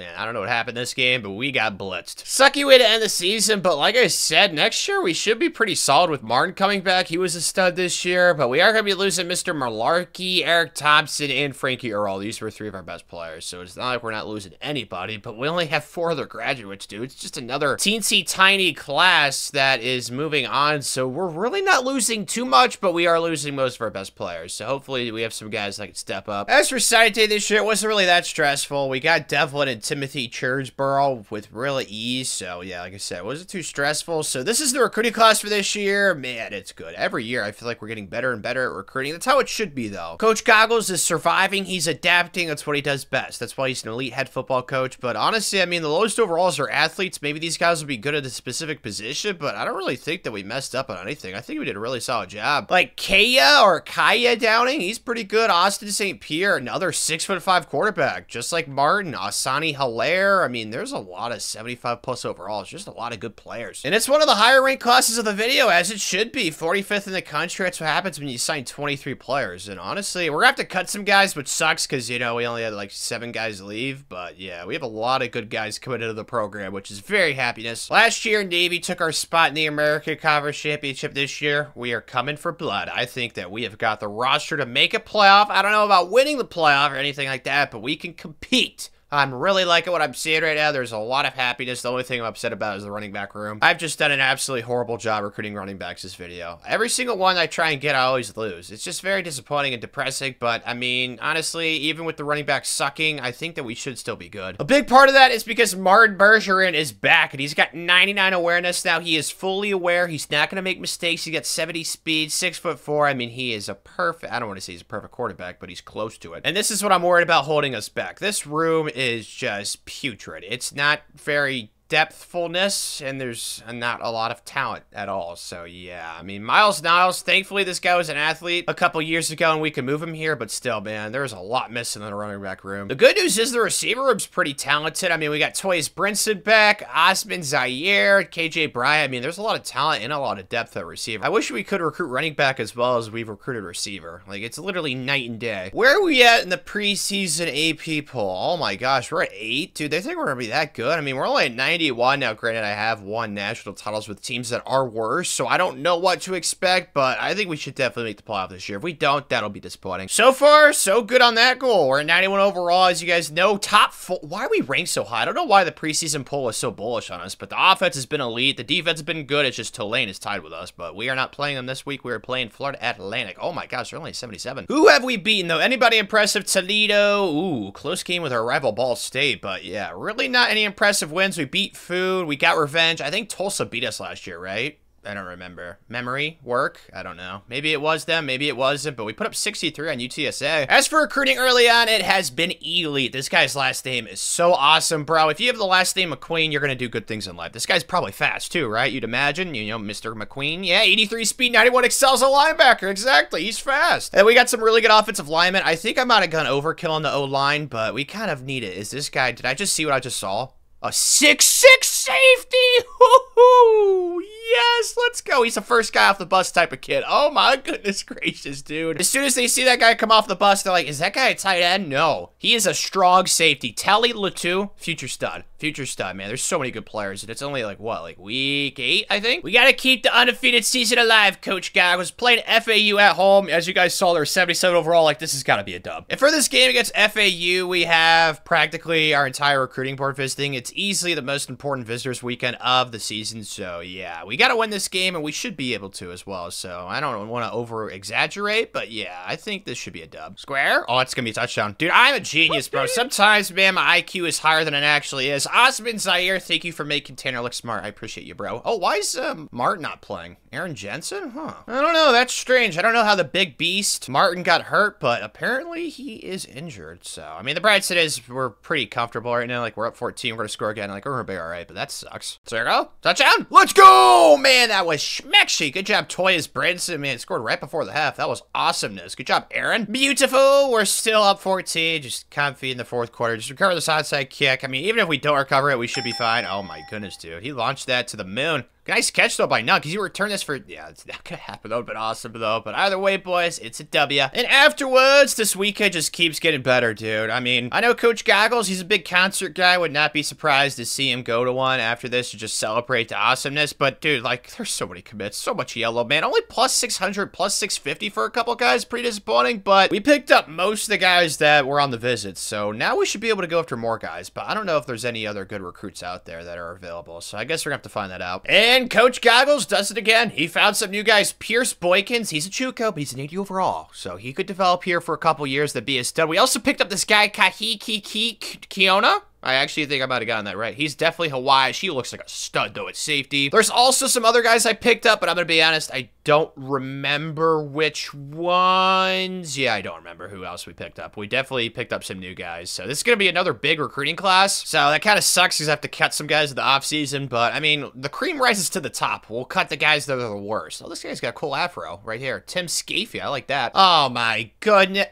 A: Man, I don't know what happened this game, but we got blitzed. Sucky way to end the season, but like I said, next year we should be pretty solid with Martin coming back. He was a stud this year, but we are going to be losing Mr. Malarkey, Eric Thompson, and Frankie Earl. These were three of our best players, so it's not like we're not losing anybody, but we only have four other graduates, dude. It's just another teensy tiny class that is moving on, so we're really not losing too much, but we are losing most of our best players, so hopefully we have some guys that can step up. As for side day this year, it wasn't really that stressful. We got Devlin and Timothy Chursborough with real ease. So, yeah, like I said, wasn't too stressful. So, this is the recruiting class for this year. Man, it's good. Every year, I feel like we're getting better and better at recruiting. That's how it should be, though. Coach Goggles is surviving. He's adapting. That's what he does best. That's why he's an elite head football coach. But honestly, I mean, the lowest overalls are athletes. Maybe these guys will be good at a specific position, but I don't really think that we messed up on anything. I think we did a really solid job. Like Kaya or Kaya Downing, he's pretty good. Austin St. Pierre, another six foot five quarterback, just like Martin. Asani Hilaire I mean, there's a lot of 75 plus overalls, just a lot of good players. And it's one of the higher ranked classes of the video, as it should be. 45th in the country. That's what happens when you sign 23 players. And honestly, we're going to have to cut some guys, which sucks because, you know, we only had like seven guys leave. But yeah, we have a lot of good guys coming into the program, which is very happiness. Last year, Navy took our spot in the American Conference Championship. This year, we are coming for blood. I think that we have got the roster to make a playoff. I don't know about winning the playoff or anything like that, but we can compete I'm really liking what I'm seeing right now. There's a lot of happiness. The only thing I'm upset about is the running back room. I've just done an absolutely horrible job recruiting running backs this video. Every single one I try and get, I always lose. It's just very disappointing and depressing, but I mean, honestly, even with the running back sucking, I think that we should still be good. A big part of that is because Martin Bergeron is back, and he's got 99 awareness now. He is fully aware. He's not going to make mistakes. He's got 70 speed, 6 foot 4. I mean, he is a perfect, I don't want to say he's a perfect quarterback, but he's close to it. And this is what I'm worried about holding us back. This room is just putrid. It's not very depthfulness, and there's not a lot of talent at all. So yeah, I mean, Miles Niles, thankfully this guy was an athlete a couple years ago and we could move him here, but still, man, there's a lot missing in the running back room. The good news is the receiver room's pretty talented. I mean, we got Toys Brinson back, Osman Zaire, KJ Bryant. I mean, there's a lot of talent and a lot of depth at receiver. I wish we could recruit running back as well as we've recruited receiver. Like, it's literally night and day. Where are we at in the preseason AP poll? Oh my gosh, we're at 8? Dude, they think we're to be that good? I mean, we're only at 91 now. Granted, I have won national titles with teams that are worse, so I don't know what to expect, but I think we should definitely make the playoff this year. If we don't, that'll be disappointing. So far, so good on that goal. We're at 91 overall, as you guys know. Top four. Why are we ranked so high? I don't know why the preseason poll is so bullish on us, but the offense has been elite. The defense has been good. It's just Tulane is tied with us, but we are not playing them this week. We are playing Florida Atlantic. Oh my gosh, they're only 77. Who have we beaten, though? Anybody impressive? Toledo. Ooh, close game with our rival Ball State, but yeah, really not any impressive wins. We beat Food. We got revenge. I think Tulsa beat us last year, right? I don't remember. Memory? Work? I don't know. Maybe it was them, maybe it wasn't, but we put up 63 on UTSA. As for recruiting early on, it has been elite. This guy's last name is so awesome, bro. If you have the last name McQueen, you're going to do good things in life. This guy's probably fast, too, right? You'd imagine, you know, Mr. McQueen. Yeah, 83 speed, 91 accels a linebacker. Exactly, he's fast. And we got some really good offensive linemen. I think I might have gone overkill on the O-line, but we kind of need it. Is this guy, did I just see what I just saw? A six-six safety! *laughs* Woohoo! Yes, let's go. He's the first guy off the bus type of kid. Oh my *laughs* goodness gracious, dude. As soon as they see that guy come off the bus, they're like, is that guy a tight end? No. He is a strong safety. Tally Latu, future stud. Future stud, man. There's so many good players, and it's only like, what, like week eight, I think? We gotta keep the undefeated season alive, Coach Guy. was playing FAU at home. As you guys saw, they're 77 overall. Like, this has gotta be a dub. And for this game against FAU, we have practically our entire recruiting board visiting. It's easily the most important visitors weekend of the season, so yeah, we got to win this game, and we should be able to as well. So I don't want to over exaggerate, but yeah, I think this should be a dub. Square? Oh, it's gonna be a touchdown, dude. I'm a genius, bro. Sometimes, man, my IQ is higher than it actually is. Osman Zaire, thank you for making Tanner look smart. I appreciate you, bro. Oh, why is um, Martin not playing? Aaron Jensen? Huh. I don't know. That's strange. I don't know how the big beast Martin got hurt, but apparently he is injured. So, I mean, the bright side is we're pretty comfortable right now. Like, we're up 14. We're going to score again. Like, we're going to be all right, but that sucks. So, there you go. Touchdown. Let's go. Man, that was schmecksy. Good job, Toyas Branson. Man, scored right before the half. That was awesomeness. Good job, Aaron. Beautiful. We're still up 14. Just comfy in the fourth quarter. Just recover the side kick. I mean, even if we don't recover it, we should be fine. Oh, my goodness, dude. He launched that to the moon. Nice catch, though, by Nut, because you return this for... Yeah, it's not to happen. though, but awesome, though. But either way, boys, it's a W. And afterwards, this weekend just keeps getting better, dude. I mean, I know Coach Goggles, he's a big concert guy. Would not be surprised to see him go to one after this to just celebrate the awesomeness. But, dude, like, there's so many commits. So much yellow, man. Only plus 600, plus 650 for a couple guys. Pretty disappointing. But we picked up most of the guys that were on the visit. So now we should be able to go after more guys. But I don't know if there's any other good recruits out there that are available. So I guess we're to have to find that out. And Coach Goggles does it again. He found some new guys. Pierce Boykins, he's a JUCO, but he's an 80 overall. So he could develop here for a couple years to be a stud. We also picked up this guy, Kahiki Kiona. I actually think I might have gotten that right. He's definitely Hawaii. She looks like a stud, though, at safety. There's also some other guys I picked up, but I'm going to be honest, I don't remember which ones. Yeah, I don't remember who else we picked up. We definitely picked up some new guys. So this is going to be another big recruiting class. So that kind of sucks because I have to cut some guys in the offseason. But, I mean, the cream rises to the top. We'll cut the guys that are the worst. Oh, this guy's got a cool afro right here. Tim Scafie. I like that. Oh, my goodness.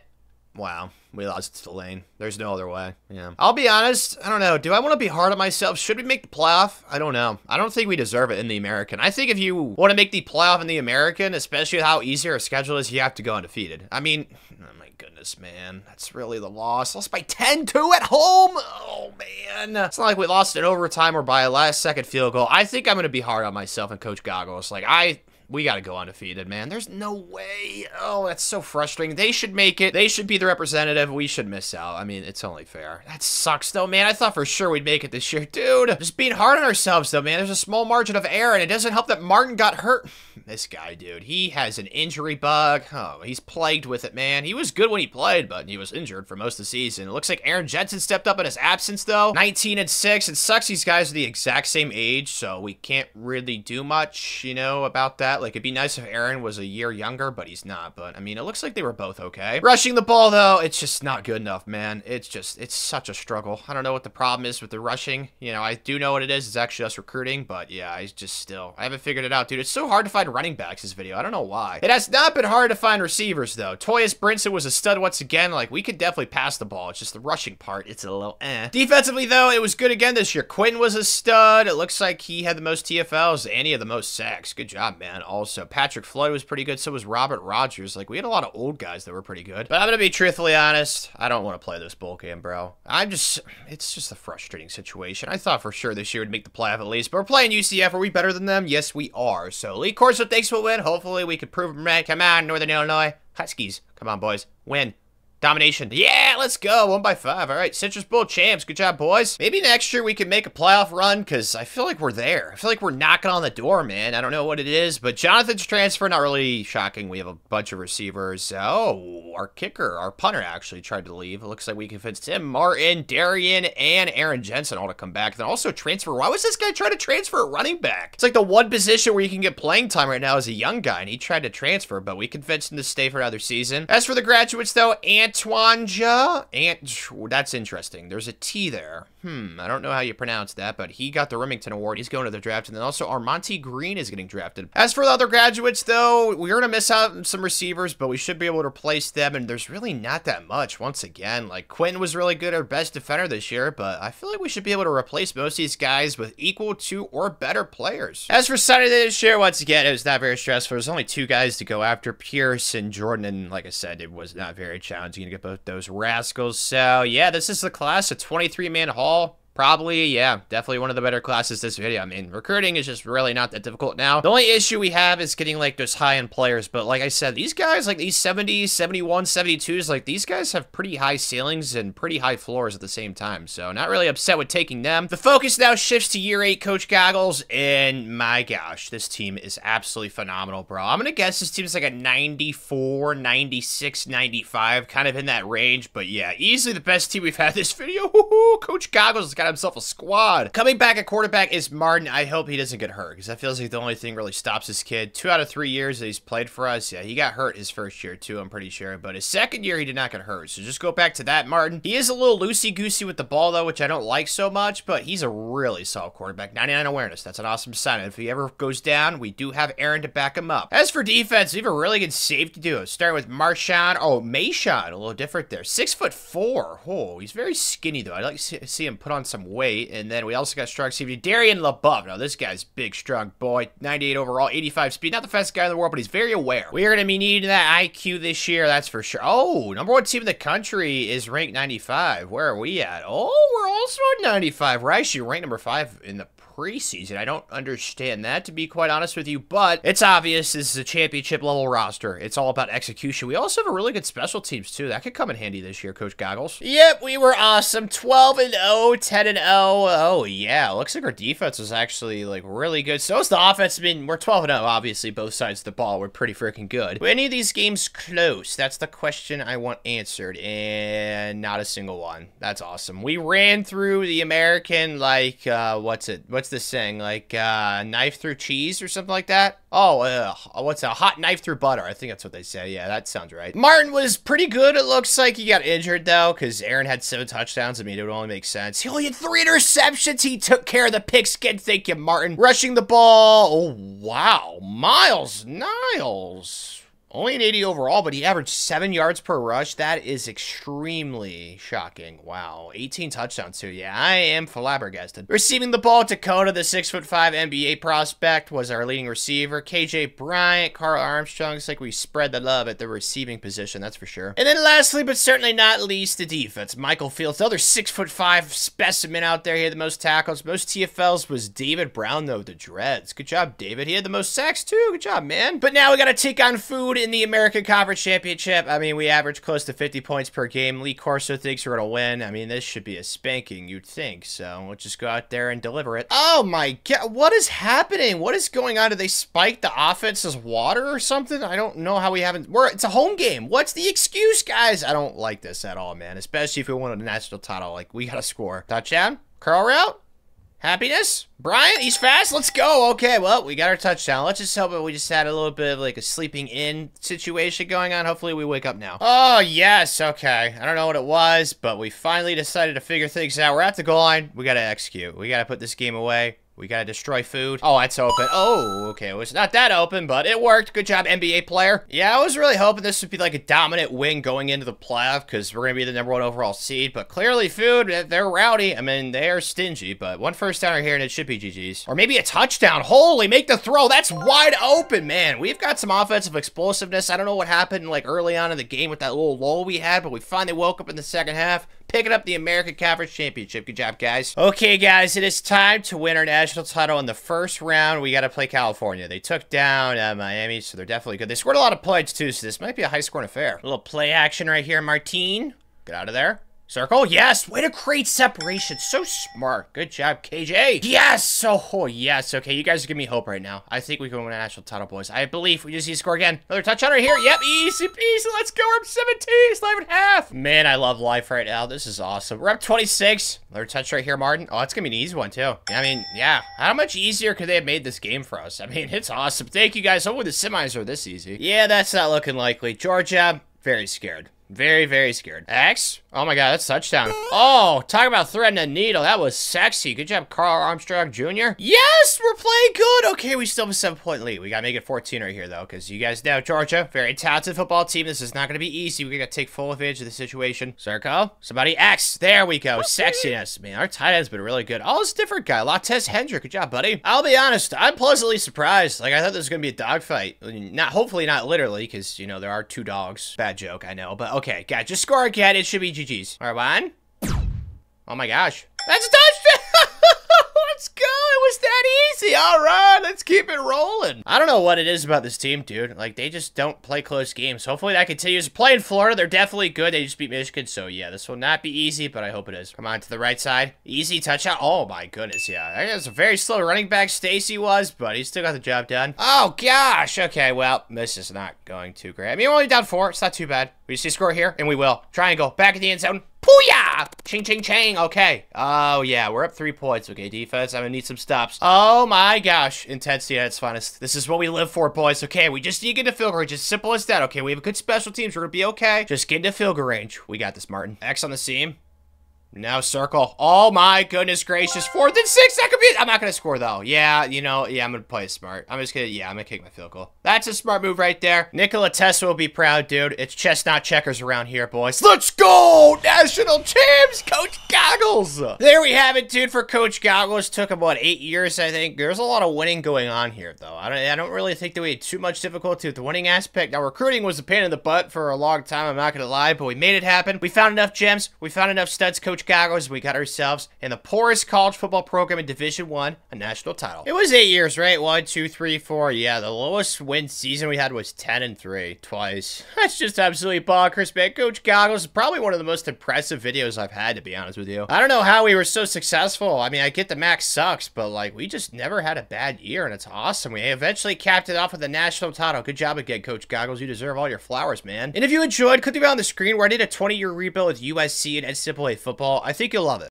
A: Wow. We lost to Tulane. There's no other way. Yeah. I'll be honest. I don't know. Do I want to be hard on myself? Should we make the playoff? I don't know. I don't think we deserve it in the American. I think if you want to make the playoff in the American, especially how easy our schedule is, you have to go undefeated. I mean, oh my goodness, man. That's really the loss. Lost by 10-2 at home. Oh, man. It's not like we lost in overtime or by a last-second field goal. I think I'm going to be hard on myself and Coach Goggles. Like, I we got to go undefeated, man. There's no way. Oh, that's so frustrating. They should make it. They should be the representative. We should miss out. I mean, it's only fair. That sucks, though, man. I thought for sure we'd make it this year. Dude, just being hard on ourselves, though, man. There's a small margin of error, and it doesn't help that Martin got hurt. *sighs* this guy, dude. He has an injury bug. Oh, he's plagued with it, man. He was good when he played, but he was injured for most of the season. It looks like Aaron Jensen stepped up in his absence, though. 19 and 6. It sucks these guys are the exact same age, so we can't really do much, you know, about that. Like, it'd be nice if Aaron was a year younger, but he's not. But, I mean, it looks like they were both okay. Rushing the ball, though, it's just not good enough, man. It's just, it's such a struggle. I don't know what the problem is with the rushing. You know, I do know what it is. It's actually us recruiting, but yeah, I just still, I haven't figured it out, dude. It's so hard to find running backs this video. I don't know why. It has not been hard to find receivers, though. Toyus Brinson was a stud once again. Like, we could definitely pass the ball. It's just the rushing part. It's a little eh. Defensively, though, it was good again this year. Quinn was a stud. It looks like he had the most TFLs he had the most sacks. Good job, man. Also, Patrick Floyd was pretty good. So was Robert Rogers. Like, we had a lot of old guys that were pretty good. But I'm going to be truthfully honest. I don't want to play this bowl game, bro. I'm just, it's just a frustrating situation. I thought for sure this year would make the playoff at least. But we're playing UCF. Are we better than them? Yes, we are. So, Lee Corso thanks for win. Hopefully, we can prove them right. Come on, Northern Illinois. Huskies. Come on, boys. Win. Domination. Yeah, let's go. One by five. All right, Citrus Bowl champs. Good job, boys. Maybe next year we can make a playoff run because I feel like we're there. I feel like we're knocking on the door, man. I don't know what it is, but Jonathan's transfer, not really shocking. We have a bunch of receivers. Oh, our kicker, our punter actually tried to leave. It looks like we convinced Tim Martin, Darian, and Aaron Jensen all to come back. Then also transfer. Why was this guy trying to transfer a running back? It's like the one position where you can get playing time right now as a young guy, and he tried to transfer, but we convinced him to stay for another season. As for the graduates, though, and Antwanja? Ant, that's interesting. There's a T there. Hmm, I don't know how you pronounce that, but he got the Rimington Award. He's going to the draft. And then also Armonte Green is getting drafted. As for the other graduates, though, we're going to miss out on some receivers, but we should be able to replace them. And there's really not that much. Once again, like Quentin was really good, our best defender this year, but I feel like we should be able to replace most of these guys with equal to or better players. As for Saturday this year, once again, it was not very stressful. There's only two guys to go after, Pierce and Jordan. And like I said, it was not very challenging to get both those rascals. So yeah, this is the class, of 23-man haul all Probably, yeah, definitely one of the better classes this video. I mean, recruiting is just really not that difficult now. The only issue we have is getting, like, those high-end players, but like I said, these guys, like, these 70s, 71, 72s, like, these guys have pretty high ceilings and pretty high floors at the same time, so not really upset with taking them. The focus now shifts to year 8 Coach Goggles, and my gosh, this team is absolutely phenomenal, bro. I'm gonna guess this team is like a 94, 96, 95, kind of in that range, but yeah, easily the best team we've had this video. *laughs* Coach Goggles has got himself a squad. Coming back at quarterback is Martin. I hope he doesn't get hurt because that feels like the only thing really stops this kid. Two out of three years that he's played for us. Yeah, he got hurt his first year too, I'm pretty sure. But his second year, he did not get hurt. So just go back to that, Martin. He is a little loosey-goosey with the ball though, which I don't like so much, but he's a really solid quarterback. 99 awareness. That's an awesome sign. if he ever goes down, we do have Aaron to back him up. As for defense, we have a really good safety duo. Starting with Marshawn. Oh, Mayshawn. A little different there. Six foot four. Oh, he's very skinny though. I'd like to see him put on some weight. And then we also got strong safety Darian LeBuff. Now, this guy's big, strong boy. 98 overall, 85 speed. Not the fastest guy in the world, but he's very aware. We are going to be needing that IQ this year, that's for sure. Oh, number one team in the country is ranked 95. Where are we at? Oh, we're also at 95. We're actually ranked number five in the preseason. I don't understand that, to be quite honest with you, but it's obvious this is a championship level roster. It's all about execution. We also have a really good special teams, too. That could come in handy this year, Coach Goggles. Yep, we were awesome. 12 and 0, 10 and 0. Oh, yeah. Looks like our defense was actually, like, really good. So is the offense. I mean, we're 12 and 0, obviously. Both sides of the ball were pretty freaking good. Were any of these games close? That's the question I want answered, and not a single one. That's awesome. We ran through the American, like, uh, what's it? What's this saying? Like, uh, knife through cheese or something like that? Oh, uh, what's a hot knife through butter? I think that's what they say. Yeah, that sounds right. Martin was pretty good. It looks like he got injured, though, because Aaron had seven touchdowns. I mean, it would only make sense. He only had three interceptions. He took care of the pigskin. Thank you, Martin. Rushing the ball. Oh, wow. Miles Niles. Only an 80 overall, but he averaged 7 yards per rush. That is extremely shocking. Wow. 18 touchdowns, too. Yeah, I am flabbergasted. Receiving the ball, Dakota, the 6'5 NBA prospect, was our leading receiver. KJ Bryant, Carl Armstrong. It's like we spread the love at the receiving position, that's for sure. And then lastly, but certainly not least, the defense. Michael Fields, the other 6'5 specimen out there. He had the most tackles. Most TFLs was David Brown, though, the dreads. Good job, David. He had the most sacks, too. Good job, man. But now we got to take on food in the American Conference Championship. I mean, we average close to 50 points per game. Lee Corso thinks we're going to win. I mean, this should be a spanking, you'd think. So we'll just go out there and deliver it. Oh my god, what is happening? What is going on? Did they spike the offense's water or something? I don't know how we haven't. We're, it's a home game. What's the excuse, guys? I don't like this at all, man. Especially if we want a national title. Like, we got to score. Touchdown? Curl route? Happiness? Brian, he's fast. Let's go. Okay, well, we got our touchdown. Let's just hope that we just had a little bit of like a sleeping in situation going on. Hopefully we wake up now. Oh, yes. Okay. I don't know what it was, but we finally decided to figure things out. We're at the goal line. We got to execute. We got to put this game away. We gotta destroy food. Oh, that's open. Oh, okay. It was not that open, but it worked. Good job, NBA player. Yeah, I was really hoping this would be like a dominant win going into the playoff because we're gonna be the number one overall seed. But clearly, food, eh, they're rowdy. I mean, they are stingy, but one first downer here and it should be GG's. Or maybe a touchdown. Holy, make the throw. That's wide open, man. We've got some offensive explosiveness. I don't know what happened like early on in the game with that little lull we had, but we finally woke up in the second half picking up the American Conference Championship. Good job, guys. Okay, guys, it is time to win our national title in the first round. We got to play California. They took down uh, Miami, so they're definitely good. They scored a lot of points, too, so this might be a high-scoring affair. A little play action right here, Martine. Get out of there. Circle, yes! Way to create separation. So smart. Good job, KJ. Yes! Oh, yes. Okay, you guys give me hope right now. I think we can win a national title, boys. I believe we just need to score again. Another touchdown right here. Yep, easy peasy. Let's go. We're up 17. It's not even half. Man, I love life right now. This is awesome. We're up 26. Another touch right here, Martin. Oh, it's going to be an easy one, too. I mean, yeah. How much easier could they have made this game for us? I mean, *laughs* it's awesome. Thank you, guys. Hopefully the semis are this easy. Yeah, that's not looking likely. Georgia, very scared. Very, very scared. X? Oh my god, that's touchdown. Oh, talk about threading a needle. That was sexy. Good job, Carl Armstrong Jr. Yes, we're playing good. Okay, we still have a seven-point lead. We gotta make it 14 right here, though, because you guys know Georgia, very talented football team. This is not gonna be easy. We gotta take full advantage of the situation. Circle. Somebody X. There we go. Sexiness. Man, our tight end's been really good. Oh, it's a different guy. Lattez Hendrick. Good job, buddy. I'll be honest. I'm pleasantly surprised. Like, I thought this was gonna be a dogfight. Not, hopefully not literally, because, you know, there are two dogs. Bad joke, I know. But, okay, guys, just score again. It should be GG's. All right, one. Oh my gosh. That's a touchdown! Was that easy. All right, let's keep it rolling. I don't know what it is about this team, dude. Like, they just don't play close games. Hopefully that continues. Playing Florida, they're definitely good. They just beat Michigan, so yeah, this will not be easy, but I hope it is. Come on, to the right side. Easy touchdown. Oh my goodness, yeah. That was a very slow running back Stacy was, but he still got the job done. Oh gosh. Okay, well, this is not going too great. I mean, we're only down four. It's not too bad. We just see score here, and we will. Triangle. Back at the end zone. Pooyah! Ching, ching, ching. Okay. Oh, yeah. We're up three points. Okay, defense. I'm gonna need some stops. Oh, my gosh. Intensity at its finest. This is what we live for, boys. Okay, we just need to get into field range. As simple as that. Okay, we have a good special teams. We're gonna be okay. Just get into field range. We got this, Martin. X on the seam. Now circle. Oh my goodness gracious. Fourth and six. That could be. I'm not going to score though. Yeah, you know, yeah, I'm going to play smart. I'm just going to, yeah, I'm going to kick my field goal. That's a smart move right there. Nikola Tesla will be proud, dude. It's chestnut checkers around here, boys. Let's go! National champs! Coach Goggles! There we have it, dude, for Coach Goggles. Took about eight years, I think. There's a lot of winning going on here, though. I don't, I don't really think that we had too much difficulty with the winning aspect. Now, recruiting was a pain in the butt for a long time, I'm not going to lie, but we made it happen. We found enough gems. We found enough studs, Coach Goggles. We got ourselves in the poorest college football program in Division One, a national title. It was eight years, right? One, two, three, four. Yeah, the lowest win season we had was 10 and 3 twice. *laughs* That's just absolutely bonkers, man. Coach Goggles is probably one of the most impressive videos I've had, to be honest with you. I don't know how we were so successful. I mean, I get the max sucks, but like, we just never had a bad year, and it's awesome. We eventually capped it off with a national title. Good job again, Coach Goggles. You deserve all your flowers, man. And if you enjoyed, click the bell on the screen where I did a 20-year rebuild with USC and NCAA football. I think you'll love it.